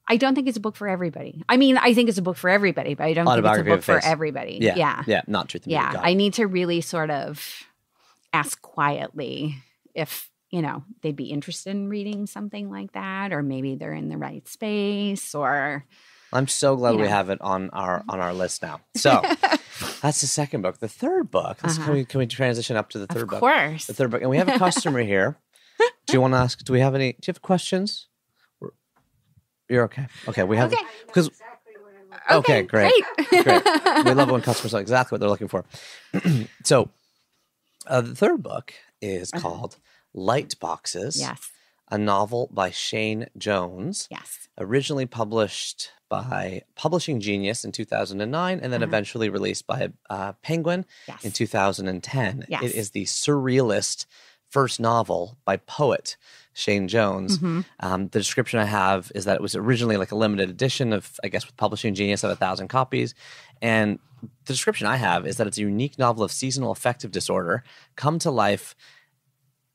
S2: I don't think it's a book for everybody. I mean, I think it's a book for everybody, but I don't think it's a book for everybody.
S1: yeah
S2: yeah,
S1: yeah not truth
S2: yeah. I need to really sort of ask quietly if you know they'd be interested in reading something like that, or maybe they're in the right space, or
S1: i'm so glad
S2: you
S1: we
S2: know.
S1: have it on our on our list now so that's the second book the third book
S2: Uh-huh.
S1: can, we, can we transition up to the third
S2: of
S1: book Of
S2: course,
S1: the third book and we have a customer here do you want to ask do we have any do you have questions you're okay okay we have
S2: Okay.
S1: because Okay, great.
S2: great.
S1: Great. we love when customers know exactly what they're looking for. so, uh, the third book is
S2: Uh-huh.
S1: called Light Boxes,
S2: yes,
S1: a novel by Shane Jones,
S2: yes.
S1: originally published by Publishing Genius in 2009 and then
S2: Uh-huh.
S1: eventually released by uh, Penguin
S2: Yes.
S1: in 2010.
S2: Yes.
S1: It is the surrealist first novel by poet Shane Jones.
S2: Mhm.
S1: Um, the description I have is that it was originally like a limited edition of, I guess, with Publishing Genius of a thousand copies. And the description I have is that it's a unique novel of seasonal affective disorder come to life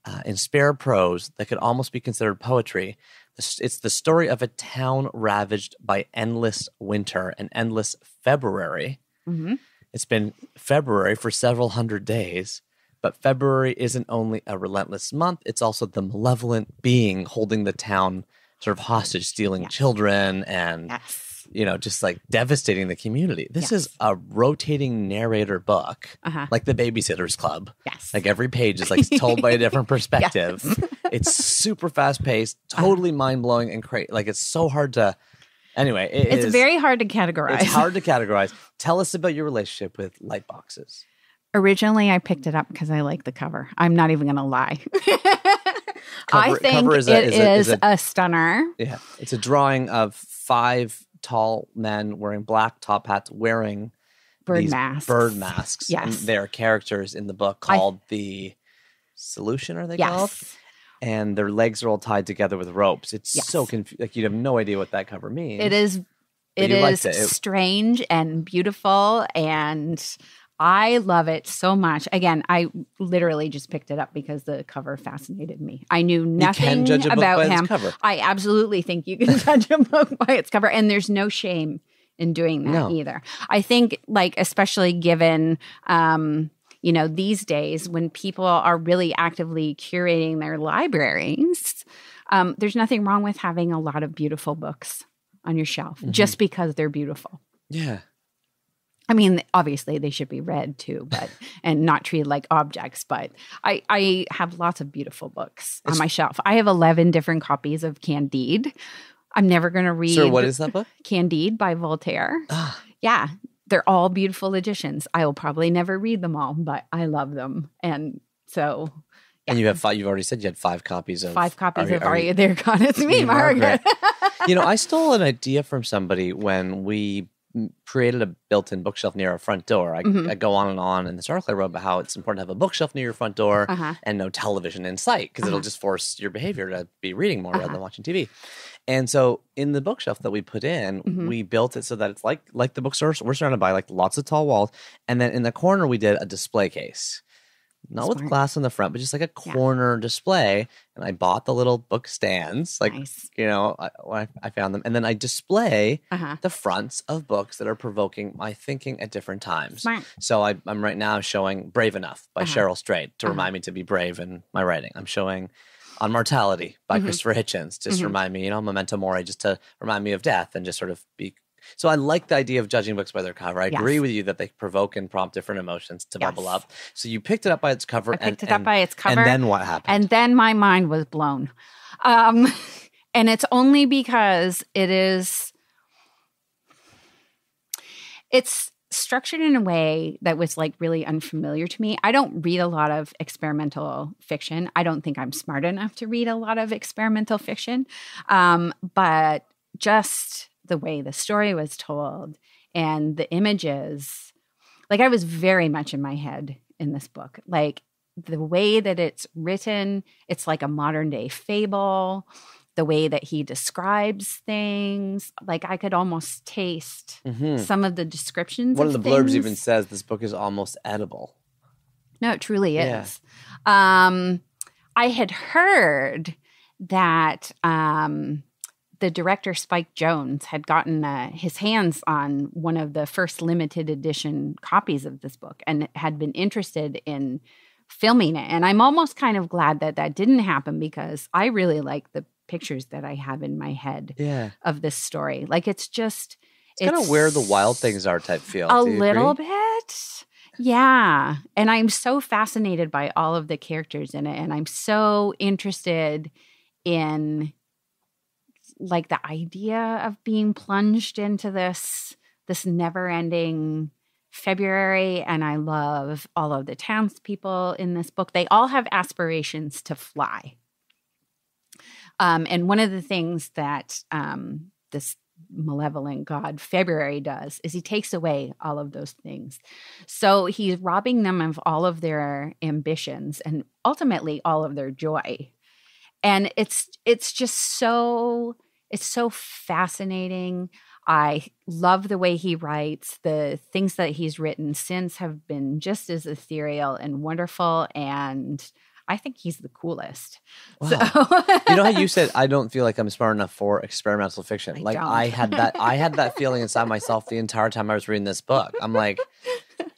S1: uh, in spare prose that could almost be considered poetry. It's it's the story of a town ravaged by endless winter and endless February.
S2: Mhm.
S1: It's been February for several hundred days, but February isn't only a relentless month, it's also the malevolent being holding the town sort of hostage, stealing
S2: Yes.
S1: children and
S2: Yes.
S1: you know, just like devastating the community. This is a rotating narrator book,
S2: Uh-huh.
S1: like the Babysitter's Club.
S2: Yes.
S1: Like every page is like told by a different perspective.
S2: Yes.
S1: it's super fast paced, totally mind blowing, and crazy. Like it's so hard to. Anyway, it
S2: it's
S1: is-
S2: very hard to categorize.
S1: It's hard to categorize. Tell us about your relationship with light boxes.
S2: Originally, I picked it up because I like the cover. I'm not even going to lie. I
S1: Cover-
S2: think
S1: cover
S2: it
S1: is a- is a- is
S2: is
S1: a-
S2: stunner.
S1: Yeah, it's a drawing of five tall men wearing black top hats, wearing
S2: Bird
S1: these
S2: masks.
S1: bird masks. And
S2: Yes.
S1: they're characters in the book
S2: I-
S1: called the Solution. Are they called?
S2: Yes.
S1: And their legs are all tied together with ropes. It's so
S2: Yes.
S1: confusing. Like you have no idea what that cover means.
S2: It is. It is.
S1: It-
S2: strange and beautiful, and I love it so much. Again, I literally just picked it up because the cover fascinated me. I knew nothing
S1: can judge a book
S2: about him. I absolutely think you can judge a book by its cover, and there's no shame in doing that
S1: No.
S2: either. I think, like, especially given, um, you know, these days when people are really actively curating their libraries, um, there's nothing wrong with having a lot of beautiful books on your shelf
S1: Mm-hmm.
S2: just because they're beautiful.
S1: Yeah.
S2: I mean, obviously they should be read too, but and not treated like objects. But I, I have lots of beautiful books on my shelf. I have eleven different copies of Candide. I'm never going to read
S1: Sir, what is that book?
S2: Candide by Voltaire.
S1: Ah,
S2: Yeah, they're all beautiful editions. I will probably never read them all, but I love them, and so
S1: and you have five. You've already said you had five copies of
S2: five copies
S1: Are-
S2: of
S1: you-
S2: There, God? It's me, Margaret.
S1: Margaret. you know, I stole an idea from somebody when we created a built-in bookshelf near our front door. I,
S2: Mhm.
S1: I go on and on in this article I wrote about how it's important to have a bookshelf near your front door
S2: Uh-huh.
S1: and no television in sight because it'll
S2: Uh-huh.
S1: just force your behavior to be reading more rather
S2: Uh-huh.
S1: than watching TV. And so in the bookshelf that we put in,
S2: Mhm.
S1: we built it so that it's like like the bookstore. We're surrounded by like lots of tall walls, and then in the corner we did a display case, not with glass on the front, but just like a
S2: Yeah.
S1: corner display. And I bought the little book stands, like
S2: nice.
S1: you know, I, I, found them, and then I display
S2: Uh-huh.
S1: the fronts of books that are provoking my thinking at different times.
S2: Smart.
S1: So I, I'm right now showing "Brave Enough" by
S2: Uh-huh.
S1: Cheryl Strayed to
S2: Uh-huh.
S1: remind me to be brave in my writing. I'm showing "On Mortality" by
S2: Mhm.
S1: Christopher Hitchens just to
S2: Mhm.
S1: remind me, you know, "Memento Mori" just to remind me of death and just sort of be. So I like the idea of judging books by their cover. I agree with you that they provoke and prompt different emotions to bubble up. So you picked it up by its cover.
S2: I picked
S1: and,
S2: it up by its cover.
S1: And then what happened?
S2: and then my mind was blown. Um, and it's only because it is it's structured in a way that was like really unfamiliar to me. I don't read a lot of experimental fiction. I don't think I'm smart enough to read a lot of experimental fiction. Um, but just the way the story was told and the images, like I was very much in my head in this book. Like the way that it's written, it's like a modern day fable. The way that he describes things, like I could almost taste
S1: Mhm.
S2: some of the descriptions.
S1: one of the blurbs even says this book is almost edible.
S2: No, it truly
S1: Yeah.
S2: is. Um, I had heard that um, the director Spike Jonze had gotten uh, his hands on one of the first limited edition copies of this book and had been interested in filming it. And I'm almost kind of glad that that didn't happen because I really like the pictures that I have in my head
S1: Yeah,
S2: of this story. Like it's just
S1: it's, kind of where the wild things are type feel.
S2: a little
S1: agree?
S2: bit yeah and i'm so fascinated by all of the characters in it and i'm so interested in like the idea of being plunged into this this never ending february and i love all of the townspeople in this book they all have aspirations to fly um, and one of the things that um, this malevolent god February does is he takes away all of those things. So he's robbing them of all of their ambitions and ultimately all of their joy. And it's it's just so it's so fascinating. I love the way he writes. The things that he's written since have been just as ethereal and wonderful and I think he's the coolest.
S1: Wow.
S2: So
S1: you know how you said I don't feel like I'm smart enough for experimental fiction.
S2: I
S1: like
S2: don't.
S1: I had that I had that feeling inside myself the entire time I was reading this book. I'm like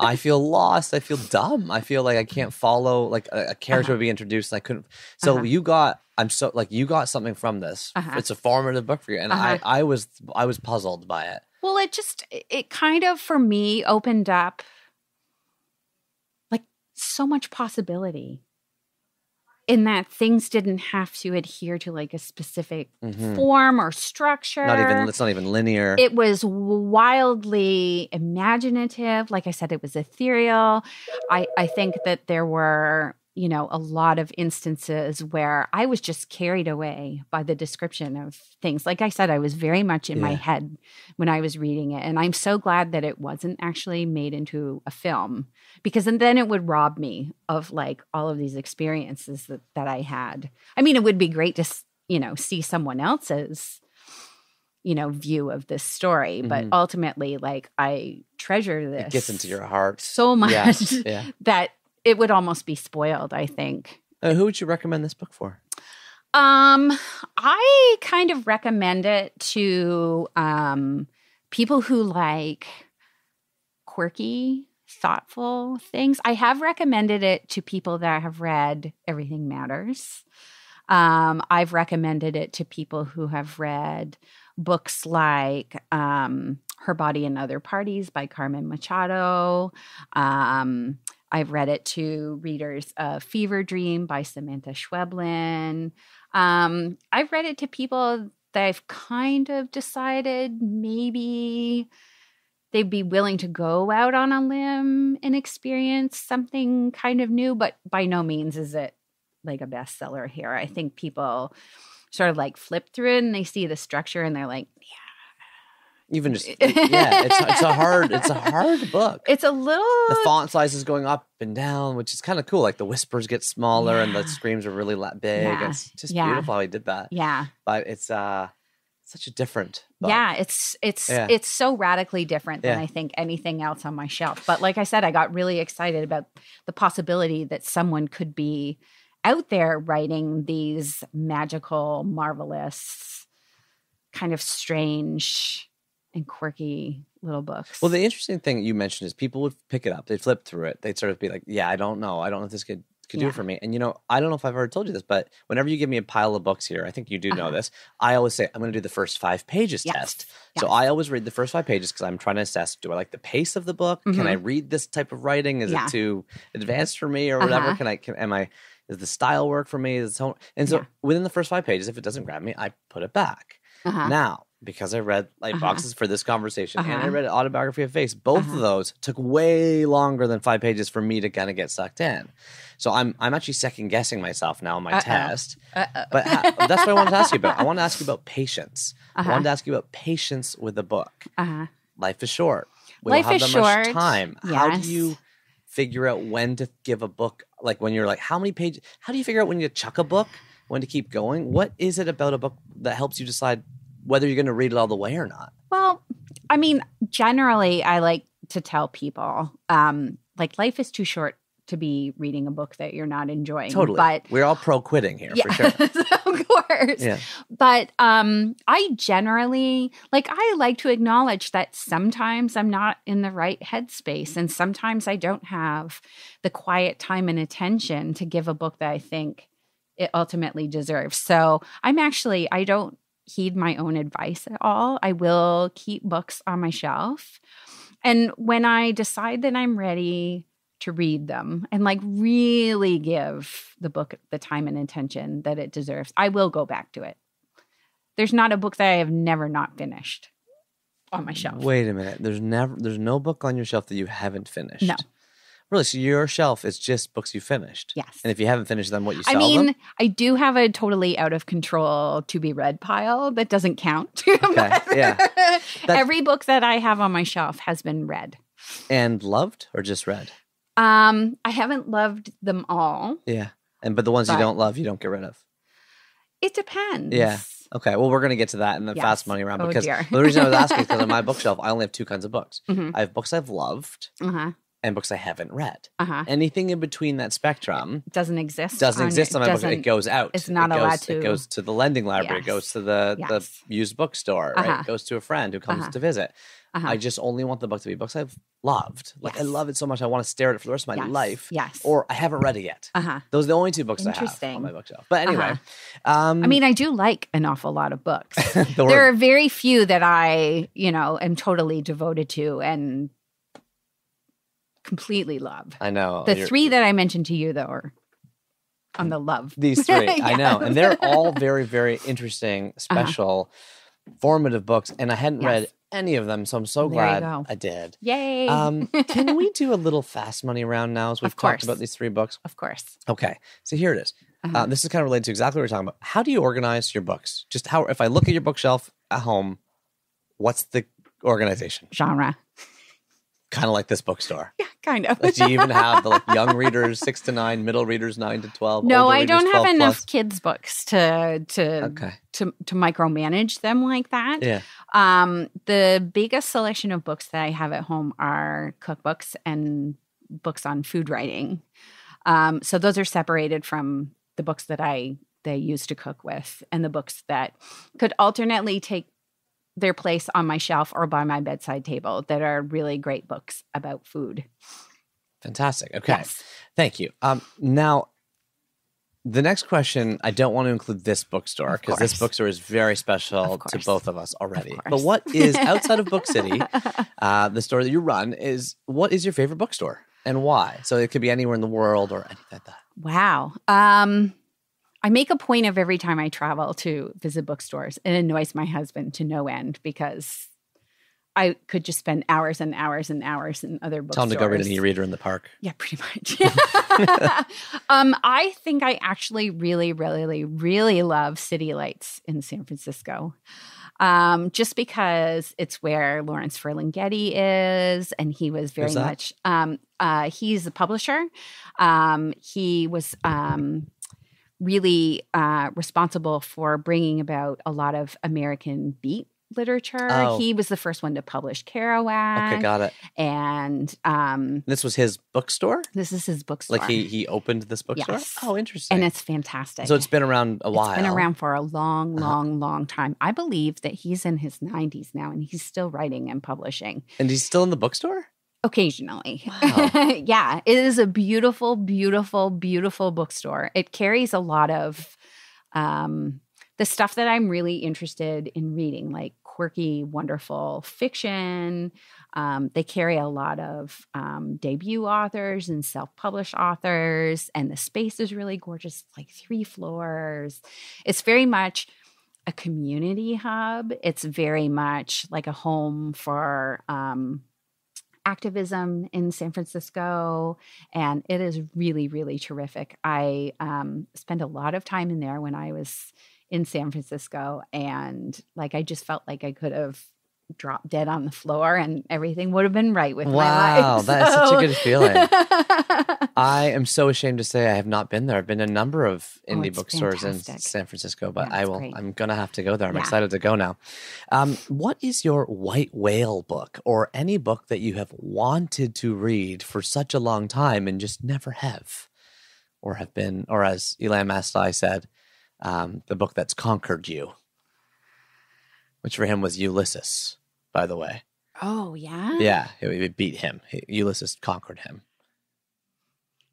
S1: I feel lost. I feel dumb. I feel like I can't follow like a, a character
S2: Uh-huh.
S1: would be introduced and I couldn't So
S2: Uh-huh.
S1: you got I'm so like you got something from this.
S2: Uh-huh.
S1: It's a formative book for you and
S2: Uh-huh.
S1: I I was I was puzzled by it.
S2: Well, it just it kind of for me opened up like so much possibility in that things didn't have to adhere to like a specific
S1: Mhm.
S2: form or structure.
S1: Not even it's not even linear.
S2: it was wildly imaginative. Like I said, it was ethereal. I, I think that there were, you know, a lot of instances where I was just carried away by the description of things. Like I said, I was very much in my head when I was reading it. And I'm so glad that it wasn't actually made into a film because and then it would rob me of like all of these experiences that, that I had. I mean, it would be great to, you know, see someone else's you know view of this story but
S1: Mhm.
S2: ultimately like i treasure this
S1: it gets into your heart.
S2: so much
S1: Yeah. Yeah.
S2: that it would almost be spoiled i think
S1: Uh, who would you recommend this book for?
S2: um i kind of recommend it to um people who like quirky thoughtful things i have recommended it to people that have read everything matters um, I've recommended it to people who have read books like um, Her Body and Other Parties by Carmen Machado. Um, I've read it to readers of Fever Dream by Samantha Schweblin. Um, I've read it to people that I've kind of decided maybe they'd be willing to go out on a limb and experience something kind of new, but by no means is it like a bestseller here. I think people sort of like flip through it and they see the structure and they're like,
S1: Even just yeah, it's it's a hard it's a hard book.
S2: It's a little
S1: the font size is going up and down, which is kind of cool. Like the whispers get smaller and the screams are really big.
S2: Yeah.
S1: It's just
S2: Yeah.
S1: beautiful how he did that.
S2: yeah.
S1: But it's uh such a different. Book.
S2: Yeah, it's it's
S1: Yeah.
S2: it's so radically different than
S1: Yeah.
S2: I think anything else on my shelf. But like I said, I got really excited about the possibility that someone could be out there writing these magical, marvelous, kind of strange and quirky little books.
S1: Well, the interesting thing you mentioned is people would pick it up, they'd flip through it, they'd sort of be like, "Yeah, I don't know, I don't know if this could could do
S2: Yeah.
S1: it for me." And you know, I don't know if I've ever told you this, but whenever you give me a pile of books here, I think you do know
S2: Uh-huh.
S1: this. I always say I'm going to do the first five pages
S2: Yes.
S1: test. So I always read the first five pages because I'm trying to assess: Do I like the pace of the book? Can I read this type of writing? Is
S2: Mm-hmm. Yeah.
S1: it too advanced for me or whatever?
S2: Uh-huh.
S1: Can I? Can, am I? Is the style work for me? Is it so, and so
S2: Yeah.
S1: within the first five pages, if it doesn't grab me, I put it back.
S2: Uh-huh.
S1: Now, because I read Light
S2: Uh-huh.
S1: Boxes for this conversation and I
S2: Uh-huh.
S1: read Autobiography of Face, both
S2: Uh-huh.
S1: of those took way longer than five pages for me to kind of get sucked in. So I'm I'm actually second guessing myself now on my
S2: Uh-oh.
S1: test.
S2: Uh-oh.
S1: But ha- that's what I wanted to ask you about. I want to ask you about patience. I
S2: Uh-huh.
S1: wanted to ask you about patience with the book.
S2: uh-huh.
S1: Life is short. We
S2: Life
S1: don't have
S2: is
S1: that much
S2: short.
S1: time. How do you figure out when to give a book? Like when you're like, how many pages? How do you figure out when you chuck a book? When to keep going? What is it about a book that helps you decide whether you're going to read it all the way or not?
S2: Well, I mean, generally, I like to tell people, um, like, life is too short to be reading a book that you're not enjoying.
S1: Totally.
S2: But
S1: we're all pro quitting here
S2: yeah,
S1: for sure.
S2: of course.
S1: Yeah.
S2: But um, I generally like I like to acknowledge that sometimes I'm not in the right headspace, and sometimes I don't have the quiet time and attention to give a book that I think it ultimately deserves. So I'm actually I don't heed my own advice at all. I will keep books on my shelf. And when I decide that I'm ready to read them and like really give the book the time and attention that it deserves, I will go back to it. There's not a book that I have never not finished on my shelf.
S1: Wait a minute. There's never there's no book on your shelf that you haven't finished.
S2: No.
S1: Really? So your shelf is just books you finished.
S2: Yes.
S1: And if you haven't finished them, what you
S2: I
S1: sell
S2: mean,
S1: them?
S2: I do have a totally out of control to be read pile that doesn't count.
S1: Okay, yeah. That's-
S2: Every book that I have on my shelf has been read.
S1: And loved or just read?
S2: Um, I haven't loved them all.
S1: Yeah. And but the ones you don't love, you don't get rid of.
S2: It depends.
S1: Yeah. Okay. Well, we're gonna get to that in the
S2: Yes.
S1: fast money round
S2: Oh,
S1: because
S2: dear.
S1: the reason I was asking is because on my bookshelf I only have two kinds of books.
S2: Mhm.
S1: I have books I've loved
S2: Uh-huh.
S1: And books I haven't read.
S2: Uh-huh.
S1: Anything in between that spectrum
S2: Doesn't exist.
S1: doesn't
S2: on-
S1: exist on my book. It goes out.
S2: it's not
S1: it goes,
S2: allowed
S1: It
S2: to-
S1: goes to the lending library. It goes to the,
S2: Yes.
S1: the used bookstore. Right?
S2: Uh-huh.
S1: It goes to a friend who comes
S2: Uh-huh.
S1: to visit.
S2: Uh-huh.
S1: I just only want the book to be books I've loved. Like I love it so much. I want to stare at it for the rest of my
S2: Yes.
S1: life.
S2: Yes.
S1: Or I haven't read it yet.
S2: uh-huh.
S1: Those are the only two books I have on my bookshelf. But anyway,
S2: Uh-huh.
S1: um,
S2: I mean, I do like an awful lot of books.
S1: the
S2: there
S1: word-
S2: are very few that I, you know, am totally devoted to and completely love.
S1: I know
S2: The three that I mentioned to you, though, are on the love.
S1: These three, I know, and they're all very, very interesting, special, formative books. And I hadn't read
S2: Uh-huh.
S1: Any of them, so I'm so glad. I did.
S2: Yay.
S1: Um, can we do a little fast money round now as we've talked
S2: course.
S1: about these three books?
S2: of course.
S1: Okay, so here it is.
S2: Uh-huh.
S1: Uh, this is kind of related to exactly what we're talking about. How do you organize your books? Just how, if I look at your bookshelf at home, what's the organization?
S2: Genre.
S1: Kind of like this bookstore.
S2: Yeah, kind of.
S1: Do you even have the like young readers six to nine, middle readers nine to twelve?
S2: no, I don't have enough
S1: plus?
S2: kids' books to to
S1: Okay.
S2: to to micromanage them like that.
S1: Yeah.
S2: Um, the biggest selection of books that I have at home are cookbooks and books on food writing. Um, so those are separated from the books that I they use to cook with, and the books that could alternately take their place on my shelf or by my bedside table that are really great books about food.
S1: Fantastic. Okay.
S2: Yes.
S1: Thank you. Um, now, the next question, I don't want to include this bookstore because this bookstore is very special to both of us already. But what is outside of Book City, uh, the store that you run, is what is your favorite bookstore and why? So it could be anywhere in the world or anything like that.
S2: Wow. Um, I make a point of every time I travel to visit bookstores. It annoys my husband to no end because I could just spend hours and hours and hours in other bookstores.
S1: Tell them to go read an e-reader in the park.
S2: Yeah, pretty much. um, I think I actually really, really, really love City Lights in San Francisco. um, just because it's where Lawrence Ferlinghetti is, and he was very much. Um, uh, he's a publisher. Um, he was um, really uh, responsible for bringing about a lot of American beat literature.
S1: Oh.
S2: He was the first one to publish Kerouac,
S1: Okay, got it.
S2: and um,
S1: This was his bookstore.
S2: this is his bookstore.
S1: Like he he opened this bookstore.
S2: Yes.
S1: Oh, interesting.
S2: and it's fantastic.
S1: so it's been around a while.
S2: It's been around for a long,
S1: Uh-huh.
S2: long, long time. I believe that he's in his 90s now and he's still writing and publishing
S1: and he's still in the bookstore.
S2: Occasionally.
S1: Wow.
S2: yeah, it is a beautiful, beautiful, beautiful bookstore. It carries a lot of um, the stuff that I'm really interested in reading, like quirky, wonderful fiction. Um, they carry a lot of um, debut authors and self published authors, and the space is really gorgeous, like three floors. It's very much a community hub. It's very much like a home for um, activism in San Francisco, and it is really, really terrific. I um, spent a lot of time in there when I was in San Francisco, and like I just felt like I could have dropped dead on the floor and everything would have been right with my
S1: Wow,
S2: life.
S1: that is such a good feeling. I am so ashamed to say I have not been there. I've been to a number of
S2: Oh,
S1: indie
S2: it's
S1: bookstores in. San Francisco, but
S2: Yeah,
S1: I will.
S2: great.
S1: I'm gonna have to go there. I'm
S2: Yeah.
S1: excited to go now. Um, what is your white whale book, or any book that you have wanted to read for such a long time and just never have, or have been, or as Elan Mastai said, um, the book that's conquered you, which for him was Ulysses, by the way.
S2: oh yeah,
S1: Yeah, it, it beat him. Ulysses conquered him.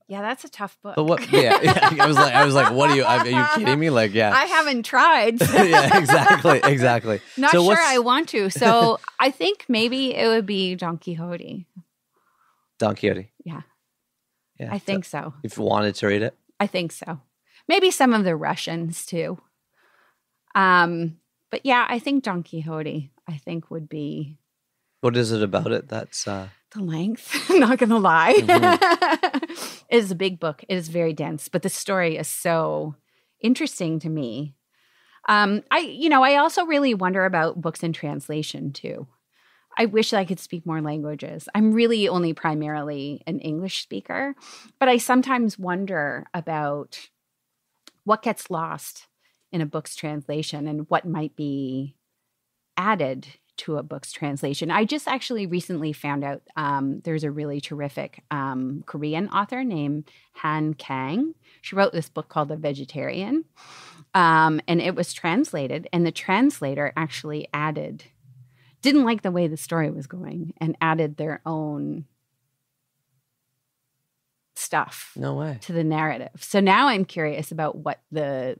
S2: yeah. That's a tough book.
S1: But what? Yeah, yeah, I was like, I was like, what are you? Are you kidding me? Like, yeah,
S2: I haven't tried. so-
S1: yeah, exactly, exactly.
S2: Not
S1: So
S2: sure I want to. So I think maybe it would be Don Quixote.
S1: Don Quixote.
S2: Yeah.
S1: yeah.
S2: I think so.
S1: if you wanted to read it,
S2: I think so. Maybe some of the Russians too. Um, but yeah, I think Don Quixote. I think would be
S1: what is it about it that's? uh
S2: the length. not gonna lie,
S1: Mhm.
S2: it is a big book. It is very dense, but the story is so interesting to me. Um, I, you know, I also really wonder about books in translation too. I wish I could speak more languages. I'm really only primarily an English speaker, but I sometimes wonder about what gets lost in a book's translation and what might be added to a book's translation. I just actually recently found out um, there's a really terrific um, Korean author named Han Kang. She wrote this book called The Vegetarian, um, and it was translated, and the translator actually added didn't like the way the story was going and added their own stuff
S1: no way.
S2: to the narrative. So now I'm curious about what the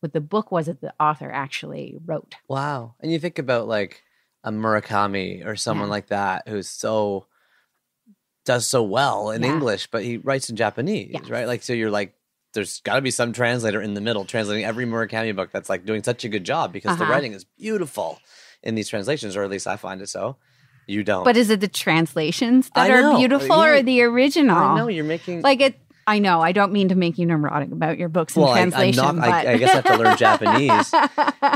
S2: what the book was that the author actually wrote.
S1: Wow. And you think about like a Murakami or someone
S2: Yeah.
S1: like that who's so does so well in
S2: Yeah.
S1: English, but he writes in Japanese,
S2: Yes.
S1: right? Like, so you're like, there's got to be some translator in the middle translating every Murakami book that's like doing such a good job because the
S2: Uh-huh.
S1: writing is beautiful in these translations, or at least I find it so. You don't.
S2: But is it the translations that are beautiful
S1: Yeah.
S2: or the original?
S1: I know you're making
S2: Like it I know, I don't mean to make you neurotic about your books in
S1: Well, I-
S2: translation.
S1: not-
S2: but...
S1: I guess I have to learn Japanese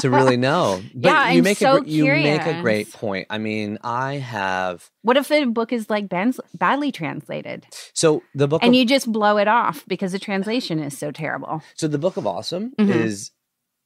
S1: to really know. But
S2: Yeah,
S1: you
S2: I'm
S1: make
S2: so
S1: a gr- you make a great point. I mean, I have
S2: What if the book is like bans- badly translated
S1: so the book
S2: and
S1: of,
S2: you just blow it off because the translation is so terrible?
S1: so the book of awesome
S2: Mhm.
S1: is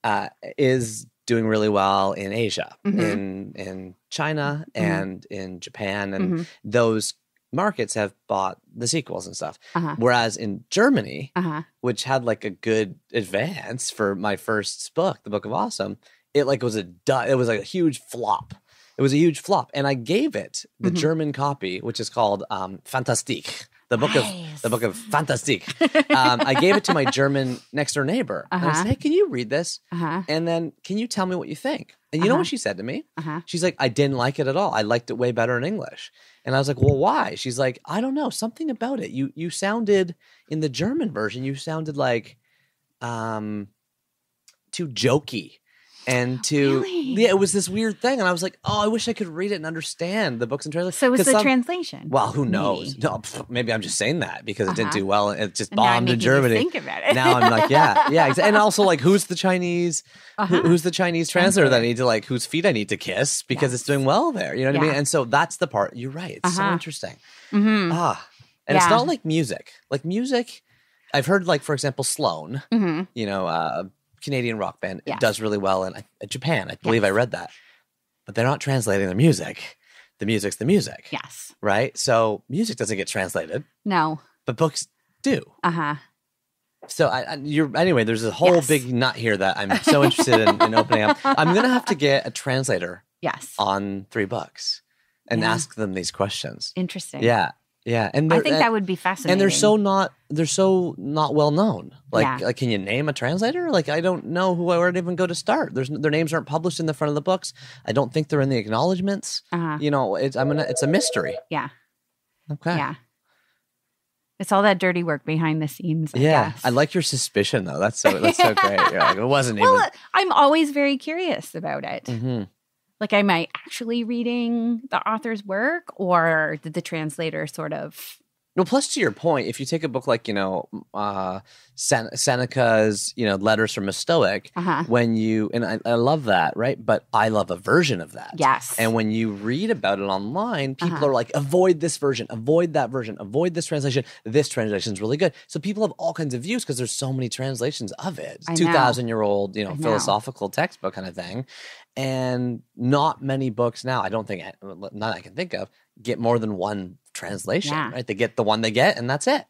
S1: uh is doing really well in Asia,
S2: Mhm.
S1: in in China
S2: Mhm.
S1: and in Japan and
S2: Mhm.
S1: those markets have bought the sequels and stuff.
S2: Uh-huh.
S1: Whereas in Germany,
S2: Uh-huh.
S1: which had like a good advance for my first book, The Book of Awesome, it like was a it was like a huge flop. It was a huge flop, and I gave it the
S2: Mhm.
S1: German copy, which is called um, Fantastique, the book of the book of Fantastique. um, I gave it to my German next door neighbor. And I
S2: Uh-huh.
S1: said, "Hey, can you read this?
S2: Uh-huh.
S1: And then can you tell me what you think?" And you know
S2: Uh-huh.
S1: what she said to me?
S2: Uh-huh.
S1: She's like, "I didn't like it at all. I liked it way better in English." And I was like, "Well, why?" She's like, "I don't know, something about it. You you sounded in the German version, you sounded like um too jokey and to
S2: Really?
S1: yeah, it was this weird thing, and I was like, oh, I wish I could read it and understand the books and trailers.
S2: So it was the
S1: some-
S2: translation.
S1: Well, who knows?
S2: Maybe.
S1: No, pff, maybe I'm just saying that because it didn't
S2: Uh-huh.
S1: do well. and It just bombed in Germany.
S2: Think about it.
S1: now I'm like, yeah, yeah, and also like, who's the Chinese?
S2: Uh-huh.
S1: who's the Chinese translator that I need to like? Whose feet I need to kiss because it's doing well there? You know what I mean? And so that's the part. You're right. It's so
S2: Uh-huh.
S1: interesting.
S2: Mhm.
S1: Ah, and it's not like music. Like music, I've heard like for example, Sloan.
S2: Mhm.
S1: You know, uh, Canadian rock band. It does really well in, in Japan. I believe I
S2: Yes.
S1: read that, but they're not translating the music. The music's the music,
S2: Yes.
S1: right? So music doesn't get translated,
S2: No.
S1: but books do.
S2: Uh huh.
S1: So I, I you're anyway. There's a whole
S2: Yes.
S1: big nut here that I'm so interested in, in opening up. I'm gonna have to get a translator
S2: Yes.
S1: on three books and
S2: Yeah.
S1: ask them these questions.
S2: Interesting.
S1: Yeah, yeah, and
S2: I think
S1: and,
S2: that would be fascinating.
S1: and they're so not they're so not well known. Like,
S2: Yeah.
S1: like, can you name a translator? Like, I don't know who I would even go to start. There's their names aren't published in the front of the books. I don't think they're in the acknowledgments.
S2: Uh-huh.
S1: You know, it's I'm gonna it's a mystery.
S2: Yeah.
S1: Okay.
S2: Yeah. It's all that dirty work behind the scenes. I
S1: Yeah,
S2: guess.
S1: I like your suspicion though. That's so that's so great. You're like, it wasn't
S2: Well,
S1: even.
S2: I'm always very curious about it.
S1: Mhm.
S2: Like, am I actually reading the author's work, or did the translator sort of?
S1: Well, plus to your point, if you take a book like you know uh, Sen- Seneca's you know Letters from a Stoic,
S2: Uh huh.
S1: when you and I, I love that, right? But I love a version of that.
S2: Yes.
S1: And when you read about it online, people
S2: Uh-huh.
S1: are like, avoid this version, avoid that version, avoid this translation. This translation is really good. So people have all kinds of views because there's so many translations of it. Two thousand year old, you know,
S2: I know.
S1: philosophical textbook kind of thing. And not many books now, I don't think, none I can think of, get more than one translation,
S2: Yeah.
S1: right? They get the one they get, and that's it.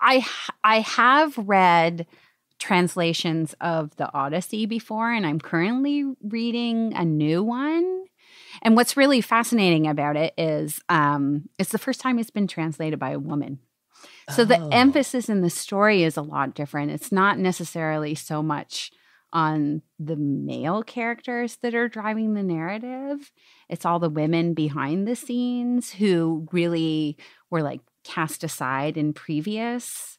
S2: i i have read translations of the Odyssey before, and I'm currently reading a new one. And what's really fascinating about it is um, it's the first time it's been translated by a woman. So the
S1: Oh.
S2: emphasis in the story is a lot different. It's not necessarily so much on the male characters that are driving the narrative. It's all the women behind the scenes who really were like cast aside in previous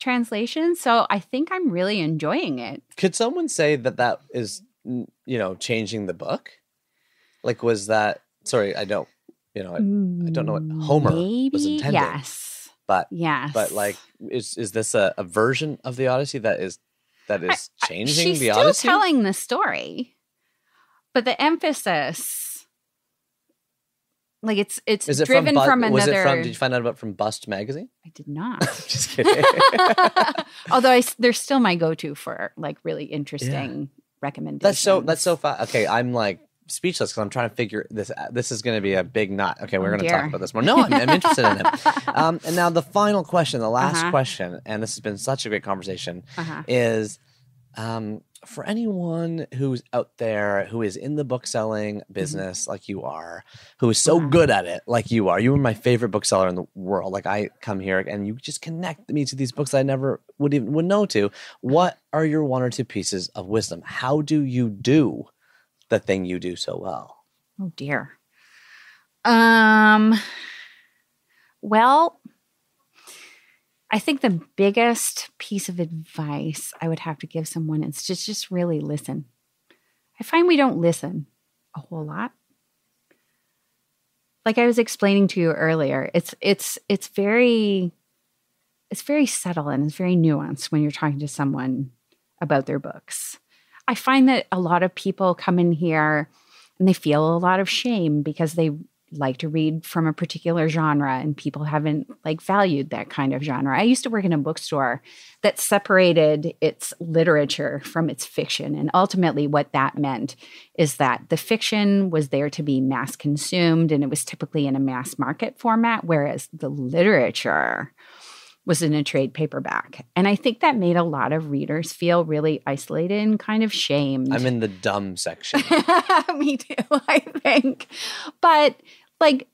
S2: translations. So I think I'm really enjoying it.
S1: Could someone say that that is, mm, you know, changing the book? Like, was that? Sorry, I don't. You know, I, don't know what Homer was
S2: Maybe,
S1: intending.
S2: Yes.
S1: but
S2: Yes.
S1: but like, is is this a, a version of the Odyssey that is that is
S2: I-
S1: changing
S2: she's
S1: the
S2: still
S1: Odyssey?
S2: telling the story, but the emphasis, like it's it's
S1: is it
S2: driven
S1: from, Bu-
S2: from,
S1: Was
S2: another.
S1: it from? Did you find out about from Bust magazine?
S2: I did not.
S1: Just kidding.
S2: Although I, they're still my go-to for like really interesting recommendations.
S1: that's so that's so fun. Okay, I'm like speechless because I'm trying to figure this. This is going to be a big knot. Okay, we're
S2: Oh,
S1: going to talk about this more. No, I'm, I'm interested in it. Um, and now the final question, the last
S2: Uh-huh.
S1: question, and this has been such a great conversation.
S2: Uh-huh.
S1: is um, for anyone who's out there who is in the book selling business like you are, who is so
S2: Uh-huh.
S1: good at it like you are. You are my favorite bookseller in the world. Like I come here and you just connect me to these books I never would even would know to. What are your one or two pieces of wisdom? How do you do the thing you do so well?
S2: Oh dear. Um well, I think the biggest piece of advice I would have to give someone is just just really listen. I find we don't listen a whole lot. Like I was explaining to you earlier, it's it's it's very it's very subtle and it's very nuanced when you're talking to someone about their books. I find that a lot of people come in here and they feel a lot of shame because they like to read from a particular genre and people haven't like valued that kind of genre. I used to work in a bookstore that separated its literature from its fiction and ultimately what that meant is that the fiction was there to be mass consumed and it was typically in a mass market format whereas the literature was in a trade paperback. And I think that made a lot of readers feel really isolated and kind of shamed.
S1: I'm in the dumb section.
S2: Me too, I think. But like,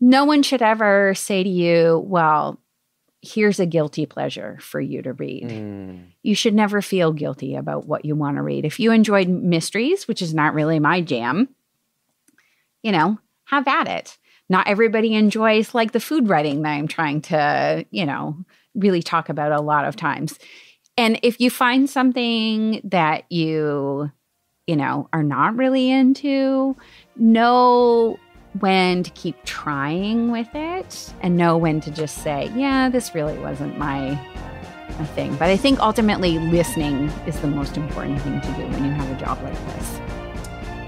S2: no one should ever say to you, well, here's a guilty pleasure for you to read.
S1: Mm.
S2: You should never feel guilty about what you want to read. If you enjoyed mysteries, which is not really my jam, you know, have at it. Not everybody enjoys like the food writing that I'm trying to, you know, really talk about a lot of times. And if you find something that you you know, are not really into. Know when to keep trying with it and know when to just say, yeah, this really wasn't my my thing. But I think ultimately listening is the most important thing to do when you have a job like this.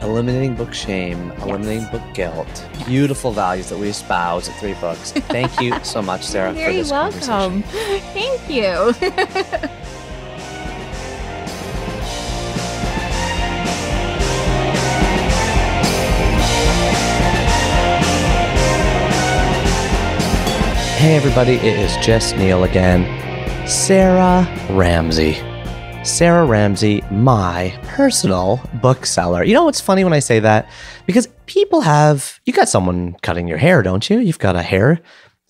S1: Eliminating book shame, yes. eliminating book guilt. Beautiful values that we espouse at Three Books. Thank you so much, Sarah, for this
S2: welcome.
S1: conversation.
S2: Thank you.
S1: Hey, everybody, it is just Neil again. Sarah Ramsey. Sarah Ramsey, my personal bookseller. You know what's funny when I say that? Because people have, you got someone cutting your hair, don't you? You've got a hair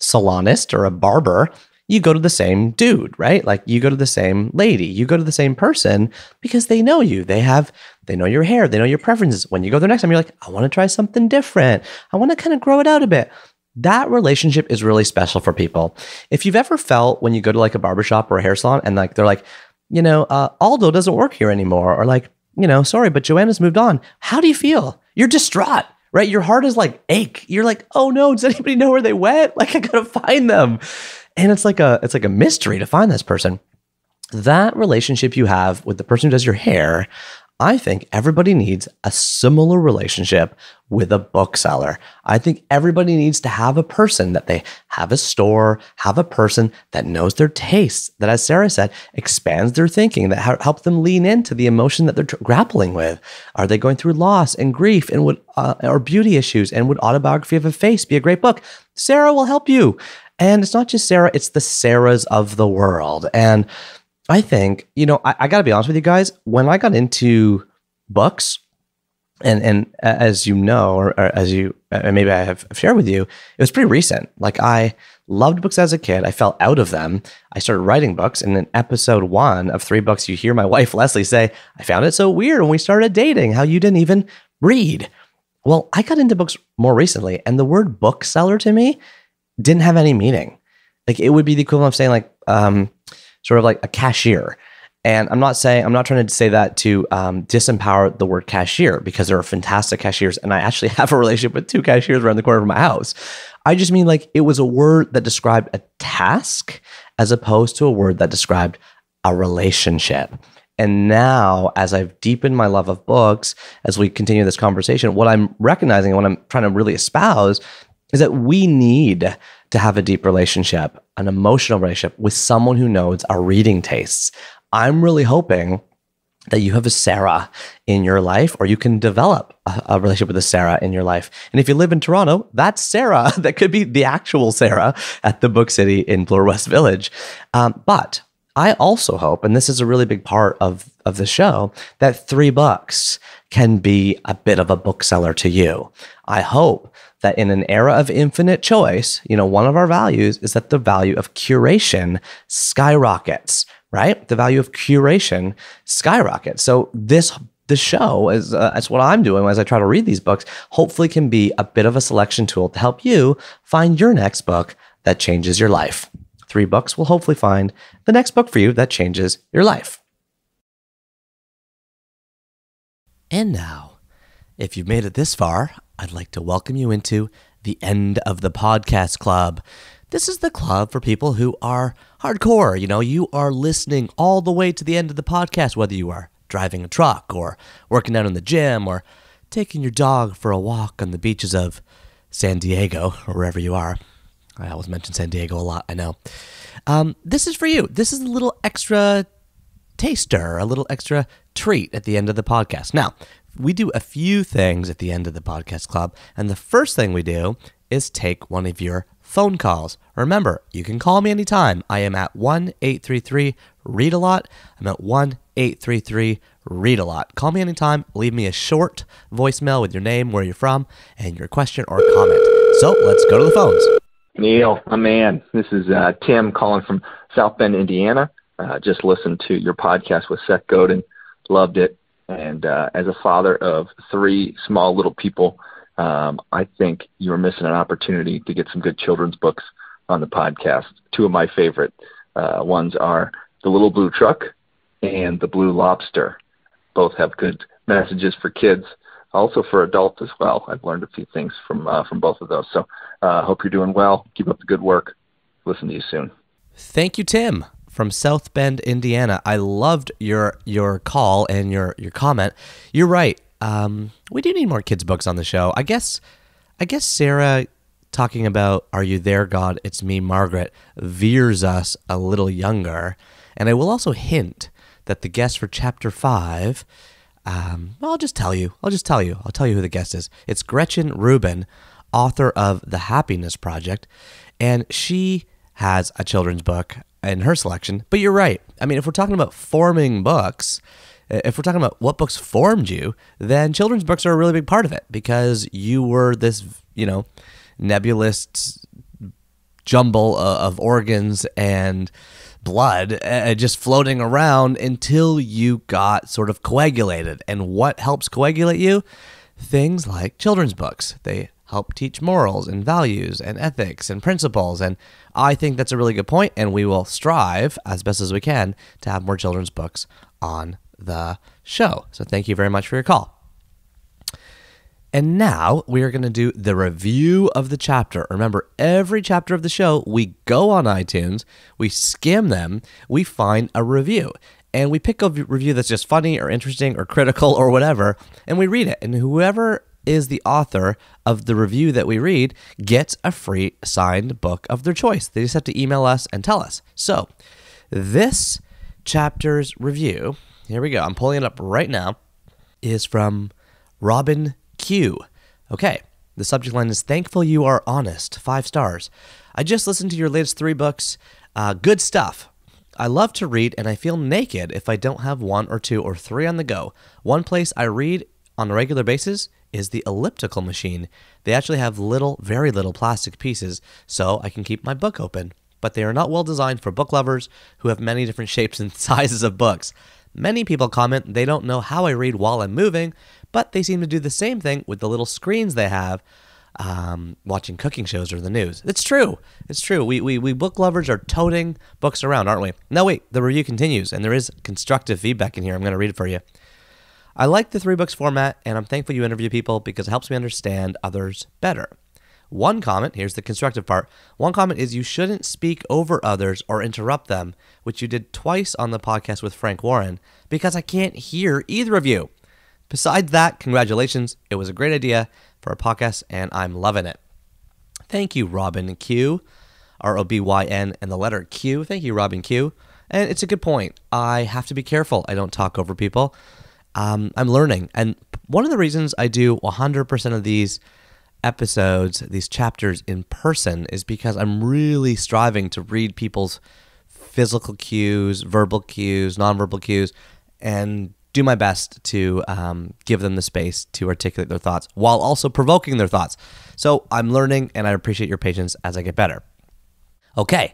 S1: salonist or a barber. You go to the same dude, right? Like you go to the same lady, you go to the same person because they know you. They have, they know your hair, they know your preferences. When you go there next time, you're like, I want to try something different. I want to kind of grow it out a bit that relationship is really special for people. If you've ever felt when you go to like a barbershop or a hair salon and like they're like, you know, uh, Aldo doesn't work here anymore, or like, you know, sorry, but Joanna's moved on. How do you feel? You're distraught, right? Your heart is like ache. You're like, oh no, does anybody know where they went? Like I gotta find them. And it's like a it's like a mystery to find this person. That relationship you have with the person who does your hair, I think everybody needs a similar relationship with a bookseller. I think everybody needs to have a person that they have a store, have a person that knows their tastes, that, as Sarah said, expands their thinking, that ha- helps them lean into the emotion that they're tr- grappling with. Are they going through loss and grief and would, uh, or beauty issues? And would Autobiography of a Face be a great book? Sarah will help you. And it's not just Sarah, it's the Sarahs of the world. And I think, you know, I, I got to be honest with you guys. When I got into books, and and as you know, or, or as you uh, maybe I have shared with you, it was pretty recent. Like I loved books as a kid. I fell out of them. I started writing books, and in episode one of three books, you hear my wife Leslie say, "I found it so weird when we started dating how you didn't even read." Well, I got into books more recently, and the word bookseller to me didn't have any meaning. Like it would be the equivalent of saying like um, sort of like a cashier. And I'm not saying, I'm not trying to say that to um, disempower the word cashier because there are fantastic cashiers. And I actually have a relationship with two cashiers around the corner from my house. I just mean like it was a word that described a task as opposed to a word that described a relationship. And now, as I've deepened my love of books, as we continue this conversation, what I'm recognizing and what I'm trying to really espouse is that we need to have a deep relationship, an emotional relationship with someone who knows our reading tastes. I'm really hoping that you have a Sarah in your life, or you can develop a, a, relationship with a Sarah in your life. And if you live in Toronto, that's Sarah. That could be the actual Sarah at the Book City in Bloor West Village. Um, but I also hope, and this is a really big part of, of the show, that three books can be a bit of a bookseller to you. I hope that in an era of infinite choice, you know, one of our values is that the value of curation skyrockets, right? The value of curation skyrockets. So this the show is uh, that's what I'm doing as I try to read these books. Hopefully, can be a bit of a selection tool to help you find your next book that changes your life. Three books will hopefully find the next book for you that changes your life. And now, if you've made it this far, I'd like to welcome you into the end of the podcast club. This is the club for people who are hardcore. You know, you are listening all the way to the end of the podcast, whether you are driving a truck or working out in the gym or taking your dog for a walk on the beaches of San Diego or wherever you are. I always mention San Diego a lot, I know. Um, this is for you. This is a little extra taster, a little extra treat at the end of the podcast. Now, we do a few things at the end of the podcast club. And the first thing we do is take one of your phone calls. Remember, you can call me anytime. I am at 1 833 Read a Lot. I'm at 1 833 Read a Lot. Call me anytime. Leave me a short voicemail with your name, where you're from, and your question or comment. So let's go to the phones.
S3: Neil, a man. This is uh, Tim calling from South Bend, Indiana. Uh, just listened to your podcast with Seth Godin. Loved it. And uh, as a father of three small little people, um, I think you're missing an opportunity to get some good children's books on the podcast. Two of my favorite uh, ones are The Little Blue Truck and The Blue Lobster. Both have good messages for kids, also for adults as well. I've learned a few things from uh, from both of those. So uh, hope you're doing well. Keep up the good work. Listen to you soon.
S1: Thank you, Tim from South Bend, Indiana. I loved your your call and your your comment. You're right. Um, we do need more kids books on the show. I guess I guess Sarah talking about "Are you there, God? It's me, Margaret" veers us a little younger, and I will also hint that the guest for chapter five. Um, I'll just tell you. I'll just tell you. I'll tell you who the guest is. It's Gretchen Rubin, author of The Happiness Project, and she has a children's book in her selection. But you're right. I mean, if we're talking about forming books, if we're talking about what books formed you, then children's books are a really big part of it because you were this, you know, nebulous jumble of organs and blood uh, just floating around until you got sort of coagulated. And what helps coagulate you? Things like children's books. They help teach morals and values and ethics and principles. And I think that's a really good point, and we will strive as best as we can to have more children's books on the show. So thank you very much for your call. And now we are going to do the review of the chapter. Remember, every chapter of the show, we go on iTunes, we skim them, we find a review, and we pick a review that's just funny or interesting or critical or whatever, and we read it. And whoever is the author of the review that we read gets a free signed book of their choice. They just have to email us and tell us. So, this chapter's review, here we go, I'm pulling it up right now, is from Robyn Q. Okay, the subject line is Thankful You Are Honest, five stars. I just listened to your latest three books. Uh, good stuff. I love to read and I feel naked if I don't have one or two or three on the go. One place I read on a regular basis is the elliptical machine. They actually have little, very little plastic pieces, so I can keep my book open. But they are not well designed for book lovers who have many different shapes and sizes of books. Many people comment they don't know how I read while I'm moving, but they seem to do the same thing with the little screens they have um, watching cooking shows or the news. It's true. It's true. We, we, we book lovers are toting books around, aren't we? No, wait, the review continues, and there is constructive feedback in here. I'm going to read it for you. I like the three books format, and I'm thankful you interview people because it helps me understand others better. One comment, here's the constructive part. One comment is you shouldn't speak over others or interrupt them, which you did twice on the podcast with Frank Warren, because I can't hear either of you. Besides that, congratulations. It was a great idea for a podcast, and I'm loving it. Thank you, Robyn Q, R O B Y N, and the letter Q. Thank you, Robyn Q. And it's a good point. I have to be careful I don't talk over people um, I'm learning. And one of the reasons I do 100% of these episodes, these chapters in person, is because I'm really striving to read people's physical cues, verbal cues, nonverbal cues, and do my best to um, give them the space to articulate their thoughts while also provoking their thoughts. So I'm learning and I appreciate your patience as I get better. Okay,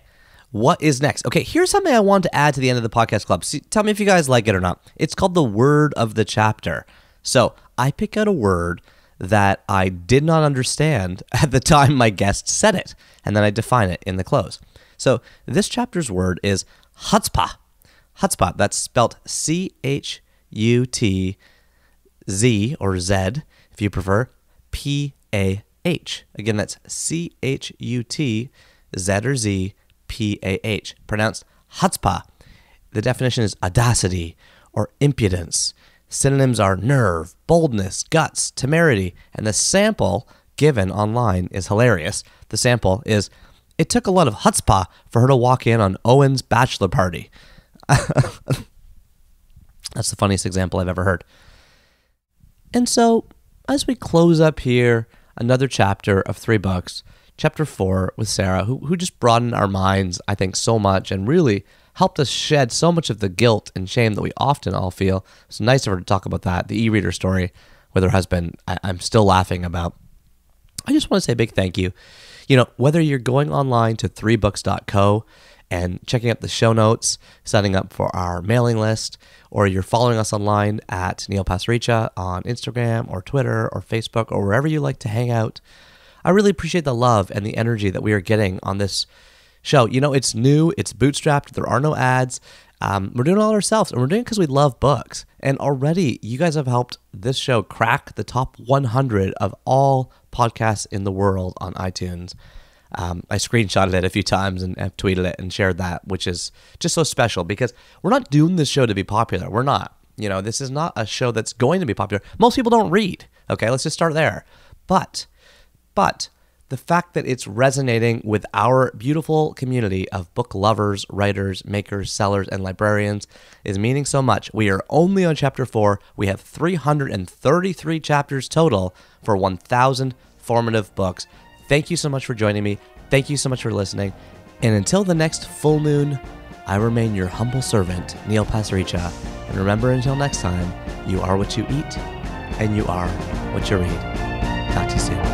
S1: what is next? Okay, here's something I want to add to the end of the podcast club. See, tell me if you guys like it or not. It's called the word of the chapter. So I pick out a word that I did not understand at the time my guest said it, and then I define it in the close. So this chapter's word is chutzpah. Chutzpah, that's spelled C H U T Z or Z, if you prefer, P A H. Again, that's C H U T Z or Z P A H, pronounced chutzpah. The definition is audacity or impudence. Synonyms are nerve, boldness, guts, temerity, and the sample given online is hilarious. The sample is it took a lot of chutzpah for her to walk in on Owen's bachelor party. That's the funniest example I've ever heard. And so, as we close up here, another chapter of three books, chapter four with Sarah, who, who just broadened our minds, I think, so much and really helped us shed so much of the guilt and shame that we often all feel. It's nice of her to talk about that. The e reader story with her husband, I, I'm still laughing about. I just want to say a big thank you. You know, whether you're going online to threebooks.co and checking out the show notes, signing up for our mailing list, or you're following us online at Neil Pasricha on Instagram or Twitter or Facebook or wherever you like to hang out. I really appreciate the love and the energy that we are getting on this show. You know, it's new, it's bootstrapped, there are no ads. Um, we're doing it all ourselves, and we're doing it because we love books. And already, you guys have helped this show crack the top 100 of all podcasts in the world on iTunes. Um, I screenshotted it a few times and have tweeted it and shared that, which is just so special because we're not doing this show to be popular. We're not. You know, this is not a show that's going to be popular. Most people don't read. Okay, let's just start there. But, but the fact that it's resonating with our beautiful community of book lovers, writers, makers, sellers, and librarians is meaning so much. We are only on chapter four. We have 333 chapters total for 1,000 formative books. Thank you so much for joining me. Thank you so much for listening. And until the next full moon, I remain your humble servant, Neil Pasricha. And remember, until next time, you are what you eat, and you are what you read. Talk to you soon.